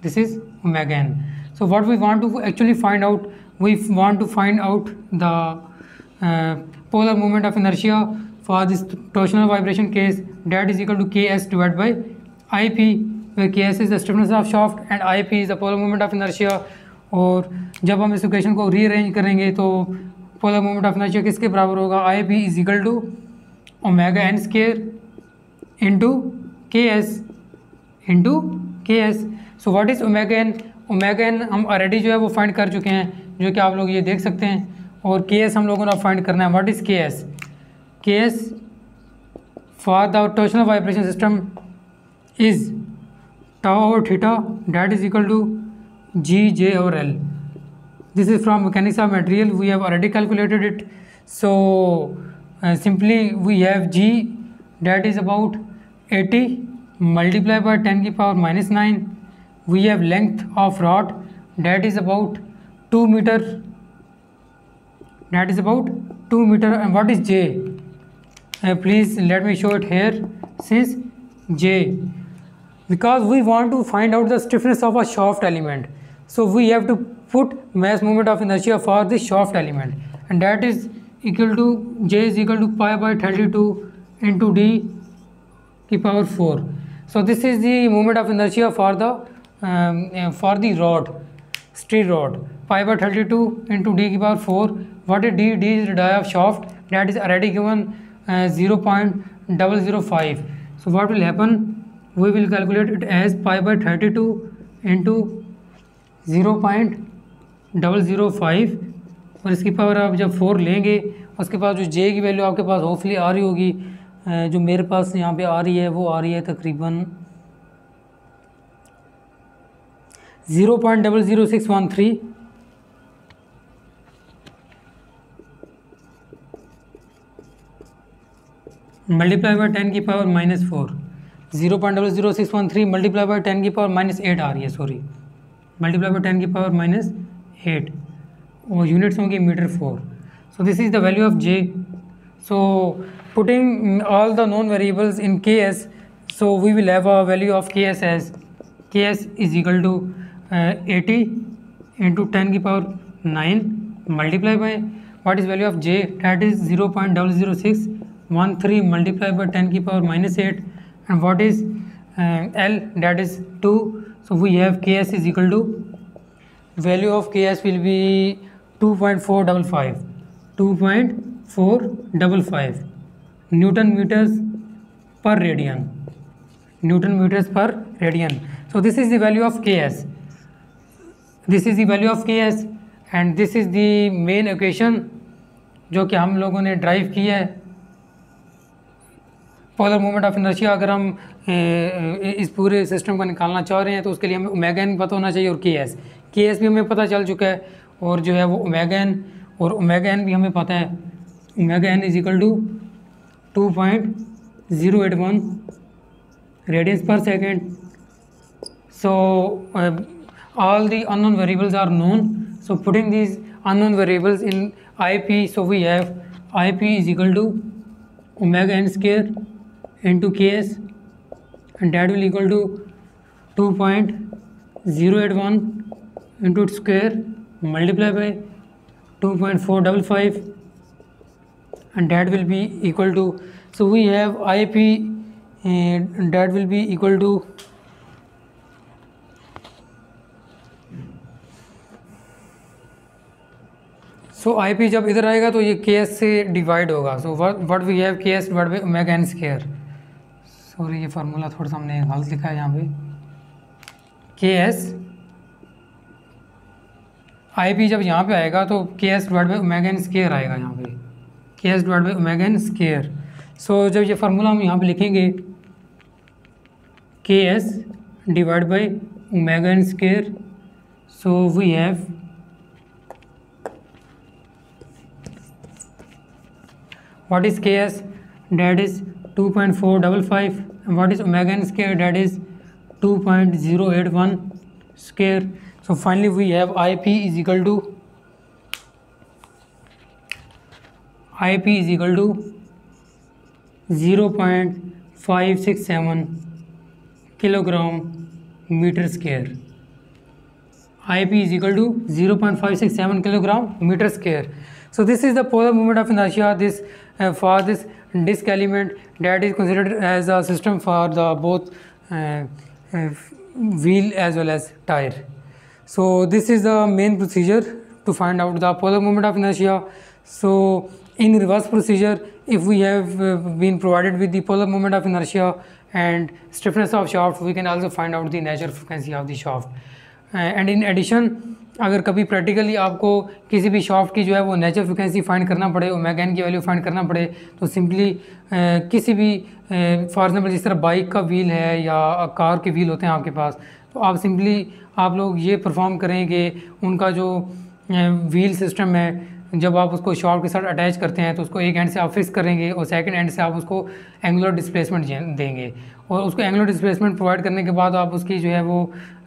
This is omega n. so what we want to actually find out we want to find out the uh, polar moment of inertia for this torsional vibration case that is equal to ks divided by ip where ks is the stiffness of shaft and ip is the polar moment of inertia और जब हम इस equation को rearrange करेंगे तो polar moment of inertia किसके बराबर होगा I P is equal to omega N square into K S into K S so what is omega N omega N हम ऑलरेडी जो है वो फाइंड कर चुके हैं, जो कि आप लोग ये देख सकते हैं। और के एस हम लोगों ने फाइंड करना है। What is K S K S for the torsional vibration system is tau और theta that is equal to G J और L this is from mechanics of material. We have already calculated it so simply we have G that is about 80 multiplied by 10 की power minus 9 we have length of rod that is about 2 meter that is about 2 meter and what is j? Uh, please let me show it here. Since j. Because we want to find out the stiffness of a shaft element so we have to put mass moment of inertia for the shaft element and that is equal to j is equal to pi by 32 into d की power 4 so this is the moment of inertia for the for the rod स्ट्री rod pi by thirty two into D की power four what is D D is dia of shaft that is already given zero point double zero five so what will happen we will calculate it as pi by thirty two into zero point double zero five और इसकी power आप जब four लेंगे, उसके पास जो जे की value आपके पास hopefully आ रही होगी uh, जो मेरे पास यहाँ पे आ रही है, वो आ रही है तकरीबन zero point double zero six one three. Multiply by ten की power minus four. Zero point double zero six one three multiply by ten की पावर माइनस एट आ रही है सॉरी मल्टीप्लाई बाय टेन की पावर माइनस एट। और units होंगे metre four. So this is the value of J so putting all the non variables in K S so we will have a value of ks as ks is equal to uh, 80 into 10 की power 9 multiply by what is value of j that is 0.00613 multiply by 10 की power minus 8 and what is uh, l that is 2 so we have ks is equal to value of ks will be 2.455 2.455 newton meters per radian newton meters per radian. So this is the value of ks this is value of K S and this is the main equation जो कि हम लोगों ने drive की है। Polar moment of inertia अगर हम इस पूरे सिस्टम को निकालना चाह रहे हैं तो उसके लिए हमें ओमेगा एन पता होना चाहिए और के एस के एस भी हमें पता चल चुका है और जो है वो ओमेगा एन और ओमेगा एन भी हमें पता है। Omega N is equal to two point zero eight one radians per second uh, all the unknown variables are known. So putting these unknown variables in ip so we have ip is equal to omega n square into ks and that will equal to 2.081 into square multiplied by 2.455 and that will be equal to so we have ip and that will be equal to so I P जब इधर आएगा तो ये के S से divide होगा. So what we have K S by omega N square sorry ये formula थोड़ा सा हमने गलत लिखा है यहाँ पे. के एस आई पी जब यहाँ पे आएगा तो K S divide by N square आएगा यहाँ पे. K S divide by N square so जब ये फार्मूला हम यहाँ पे लिखेंगे K S divide by omega N square so we have what is K S that is two point four double five what is omega N square that is two point zero eight one square so finally we have I P is equal to I P is equal to zero point five six seven kilogram metre square I P is equal to zero point five six seven kilogram metre square so this is the polar moment of inertia this uh, for this disk element that is considered as a system for the both uh, uh, wheel as well as tire. So this is the main procedure to find out the polar moment of inertia. So in reverse procedure, if we have uh, been provided with the polar moment of inertia and stiffness of shaft, we can also find out the natural frequency of the shaft. Uh, and in addition, अगर कभी practically आपको किसी भी shaft की जो है वो nature frequency find करना पड़े ओमेगन की वैल्यू फाइंड करना पड़े तो सिंपली किसी भी फॉर एग्ज़ाम्पल जिस तरह बाइक का व्हील है या कार के व्हील होते हैं आपके पास तो आप सिंपली आप लोग ये परफॉर्म करेंगे उनका जो व्हील सिस्टम है, जब आप उसको शॉफ्ट के साथ अटैच करते हैं तो उसको एक एंड से आप फिक्स करेंगे और सेकंड एंड से आप उसको एंगुलर डिस्प्लेसमेंट देंगे। और उसको एंगुलर डिस्प्लेसमेंट प्रोवाइड करने के बाद आप उसकी जो है वो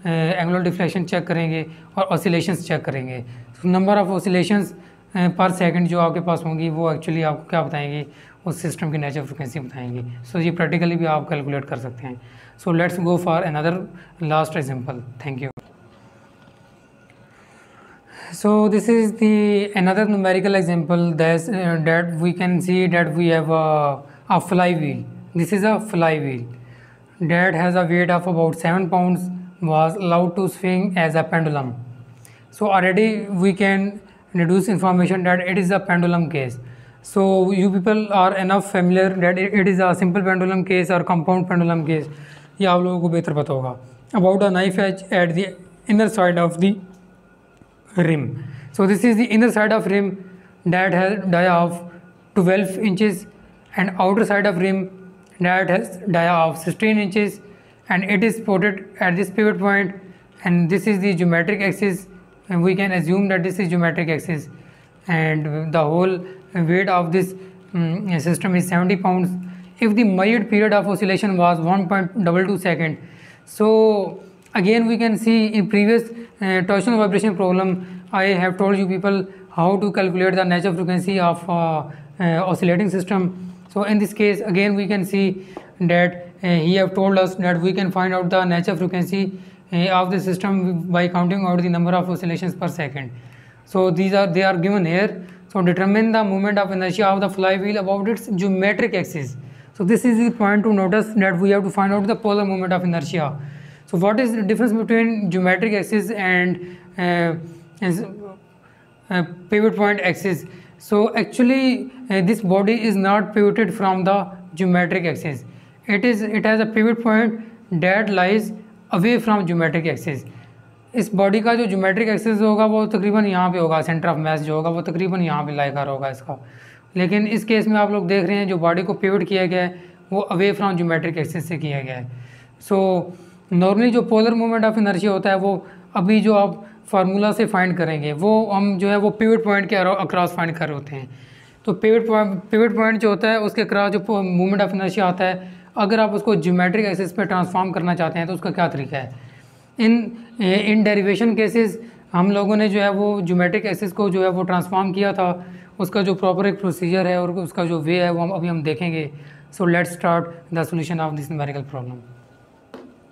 एंगुलर डिफ्लेक्शन चेक करेंगे और ऑसिलेशंस चेक करेंगे। Number of oscillations per second जो आपके पास होंगी वो एक्चुअली आपको क्या बताएँगी? उस सिस्टम की नेचर फ्रिक्वेंसी बताएँगी। सो so, ये प्रैक्टिकली भी आप कैलकुलेट कर सकते हैं। So let's go for another last example thank you so this is the another numerical example that that we can see that we have a, a flywheel. This is a flywheel. that has a weight of about 7 pounds was allowed to swing as a pendulum. So already we can deduce information that it is a pendulum case. So you people are enough familiar that it is a simple pendulum case or compound pendulum case. ये आप लोगों को बेहतर पता होगा about a knife edge at the inner side of the rim. So this is the inner side of rim that has dia of 12 inches and outer side of rim that has dia of 16 inches and it is supported at this pivot point and this is the geometric axis and we can assume that this is geometric axis. And the whole weight of this um, system is 70 pounds. If the measured period of oscillation was 1.22 second. So again we can see in previous uh, torsional vibration problem I have told you people how to calculate the natural frequency of uh, uh, oscillating system so in this case again we can see that uh, he have told us that we can find out the natural frequency uh, of the system by counting out the number of oscillations per second. So these are they are given here. So determine the moment of inertia of the flywheel about its geometric axis. So this is the point to notice that we have to find out the polar moment of inertia. So what is the difference between geometric axis and uh, uh, pivot point axis? So actually uh, this body is not pivoted from the geometric axis. It is it has a pivot point that lies away from geometric axis. इस body का जो geometric access होगा वो तकरीबन यहाँ पे होगा centre of mess जो होगा वो तकरीबन यहाँ पे लाई कर होगा इसका। लेकिन इस केस में आप लोग देख रहे हैं जो बॉडी को पिवट किया गया है वो अवे फ्रॉम जोमेट्रिक एक्सेस से किया गया है। सो so, नॉर्मली जो पोलर मूवमेंट ऑफ़ इनर्शिया होता है वो अभी जो आप फार्मूला से फाइंड करेंगे। वो हम जो है, वो पिवट पॉइंट के अक्रॉस फाइंड कर होते हैं। तो पिवट पिवट पॉइंट जो होता है, उसके अक्रॉस जो मूवमेंट ऑफ़ इनर्शिया आता है, अगर आप उसको जोमेट्रिक एक्सेस पे ट्रांसफॉर्म करना चाहते हैं तो उसका क्या तरीका है? इन इन डेरिवेशन केसेस हम लोगों ने जो है, वो जोमेट्रिक एक्सेस को जो है, वो ट्रांसफॉर्म किया था। उसका जो प्रॉपर एक प्रोसीजर है और उसका जो वे है, वो हम अभी हम देखेंगे। So let start the solution of this numerical problem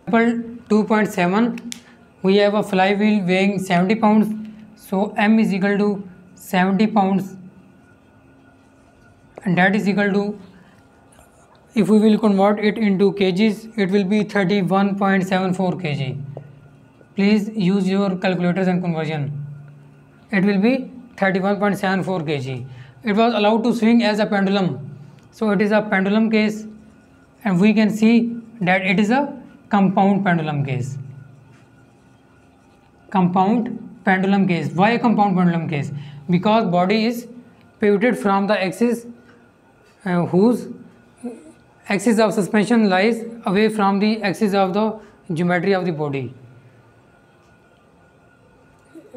example 2.7 we have a flywheel weighing 70 pounds so m is equal to 70 pounds. And that is equal to if we will convert it into kgs it will be 31.74 kg. Please use your calculators and conversion. It will be 31.74 kg. It was allowed to swing as a pendulum. So it is a pendulum case and we can see that it is a compound pendulum case compound pendulum case why compound pendulum case because body is pivoted from the axis uh, whose axis of suspension lies away from the axis of the geometry of the body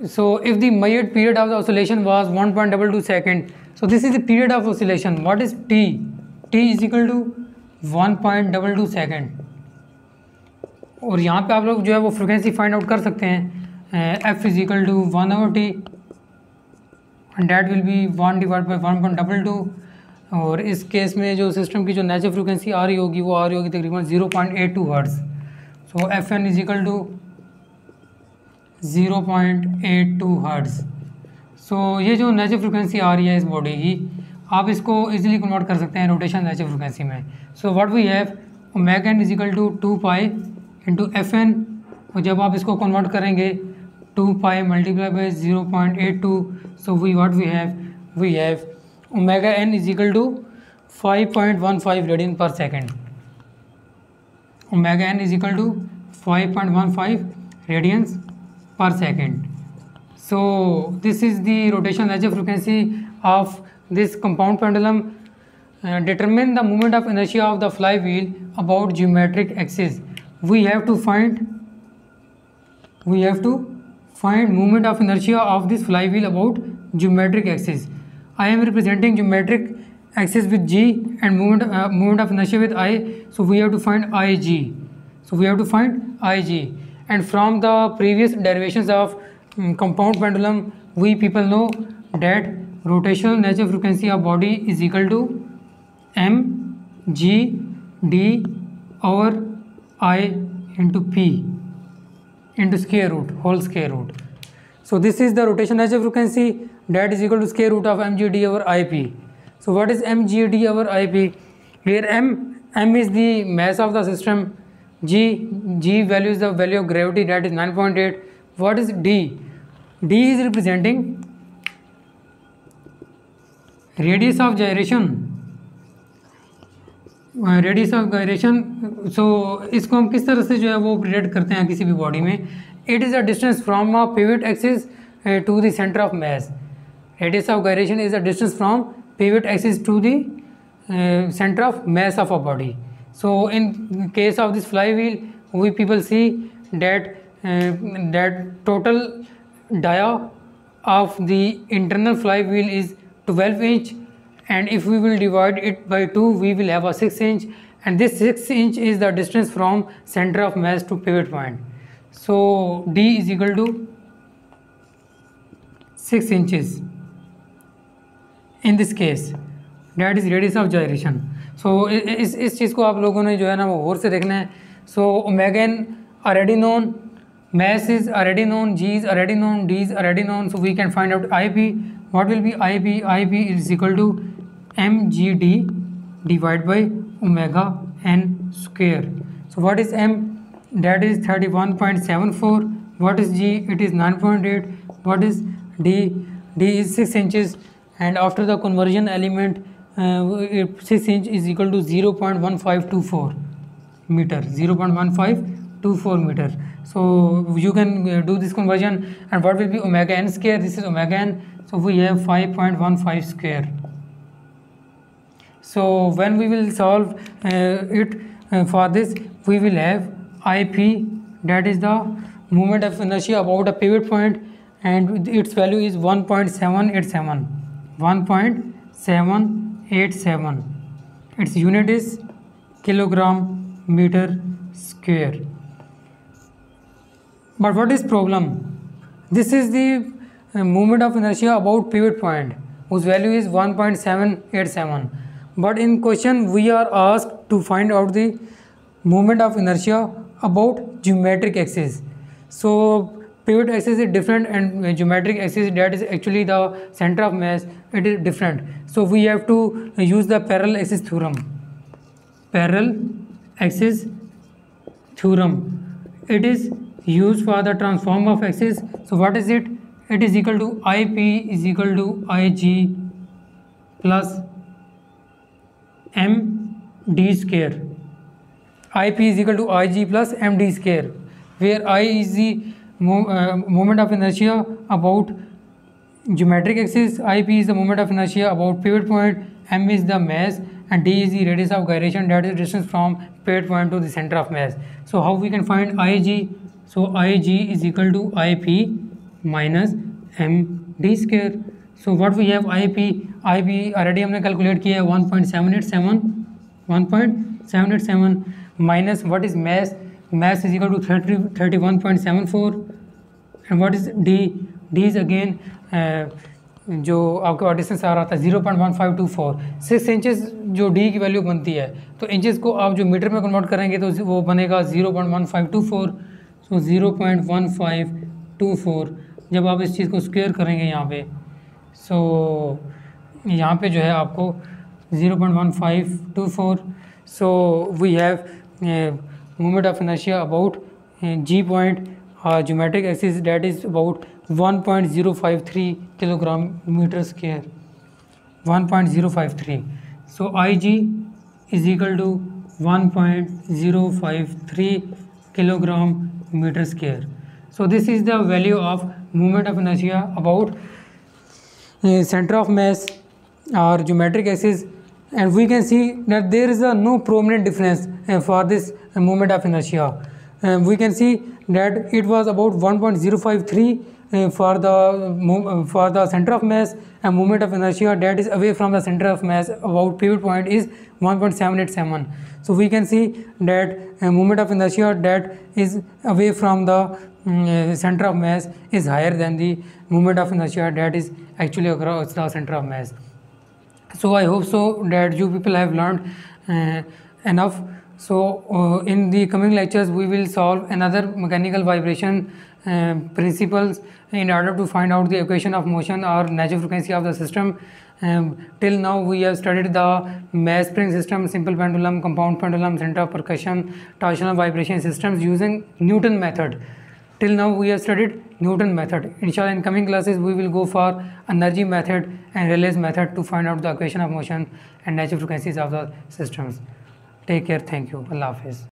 so if the measured period of the oscillation was 1.22 second so this is the period of oscillation what is t t is equal to 1.22 second और यहाँ पे आप लोग जो है वो frequency find out कर सकते हैं F is equal to one over T and that will be one divide by one point double two और इस केस में जो सिस्टम की जो नेचुरल फ्रिक्वेंसी आ रही होगी, वो आ रही होगी तकरीबन zero point eight two hertz so F N is equal to zero point eight two hertz so ये जो नेचुरल फ्रिक्वेंसी आ रही है इस बॉडी की, आप इसको इजीली कन्वर्ट कर सकते हैं रोटेशन नेचुरल फ्रिक्वेंसी में. So what we have omega N is equal to two pi into F N और जब आप इसको कन्वर्ट करेंगे two pi multiply by zero point eight two so we what we have we have omega n is equal to five point one five radian per second omega n is equal to five point one five radians per second so this is the rotation edge frequency of this compound pendulum uh, determine the moment of inertia of the flywheel about geometric axis we have to find we have to find moment of inertia of this flywheel about geometric axis. I am representing geometric axis with g and moment uh, moment of inertia with i. So we have to find ig so we have to find ig and from the previous derivations of um, compound pendulum we people know that rotational natural frequency of body is equal to m g d over i into p into square root whole square root. So this is the rotation natural frequency that is equal to square root of mgd over ip so what is mgd over ip here m m is the mass of the system. G g value is the value of gravity that is 9.8 what is d? D is representing radius of gyration radius of gyration so इसको हम किस तरह से जो है वो relate करते हैं किसी भी बॉडी में? It is a distance from a pivot axis to the centre of mass radius of gyration is a distance from pivot axis to the center of mass of a body. So in case of this flywheel we people see that uh, that total dia of the internal flywheel is 12 inch. and if we will divide it by 2 we will have a 6 inch and this 6 inch is the distance from center of mass to pivot point so d is equal to 6 inches in this case that is radius of gyration so इस इस चीज़ को आप लोगों ने जो है ना वो और से देखना है so omega n already known mass is already known g is already known d is already known so we can find out ip what will be ip ip is equal to mgd divided by omega n square. So what is m? That is 31.74 what is g? It is 9.8 what is d? D is 6 inches. And after the conversion element uh, 6 inch is equal to 0.1524 meter. 0.15 24 meter. So you can uh, do this conversion. And what will be omega n square? This is omega n so we have 5.15 square. So when we will solve uh, it uh, for this we will have ip that is the moment of inertia about a pivot point and its value is 1.787 1.787 its unit is kilogram meter square. But what is problem? This is the moment of inertia about pivot point whose value is 1.787 but in question we are asked to find out the moment of inertia about geometric axis. So pivot axis is different and geometric axis that is actually the center of mass it is different. So we have to use the parallel axis theorem. Parallel axis theorem. It is used for the transform of axis. So what is it it is equal to ip is equal to ig plus m d square. Ip is equal to ig plus md square where i is the mo uh, moment of inertia about geometric axis ip is the moment of inertia about pivot point m is the mass and d is the radius of gyration that is distance from pivot point to the center of mass. So how we can find ig so ig is equal to ip minus M D square so what we have I P I P already हमने calculate किया है one point seven eight seven one point seven eight seven minus what is mass mass is equal to thirty thirty one point seven four and what is D D is again जो आपके ऑडिशंस आ रहा था zero point one five two four six inches जो D की value बनती है तो इंचज़ को आप जो मीटर में कन्वर्ट करेंगे तो वो बनेगा zero point one five two four so zero point one five two four जब आप इस चीज़ को स्क्वेयर करेंगे यहाँ पे सो so, यहाँ पे जो है आपको 0.1524 so we have moment of inertia about G point geometric axis that is about 1.053 kilogram metre square 1.053 so I G is equal to 1.053 kilogram metre square so this is the value of of inertia about uh, center of mass or geometric axis. And we can see that there is a no prominent difference uh, for this moment of inertia. We can see that it was about 1.053 uh, for the uh, for the center of mass and moment of inertia that is away from the center of mass. About pivot point is 1.787 so we can see that moment of inertia that is away from the center of mass is higher than the moment of inertia that is actually across the center of mass so i hope so that you people have learned uh, enough so uh, in the coming lectures we will solve another mechanical vibration uh, principles in order to find out the equation of motion or natural frequency of the system. Um, till now we have studied the mass spring system, simple pendulum, compound pendulum, center of percussion, torsional vibration systems using Newton method. Till now we have studied Newton method. Inshallah in coming classes we will go for energy method and Rayleigh's method to find out the equation of motion and natural frequencies of the systems. Take care. Thank you. Allah Hafiz.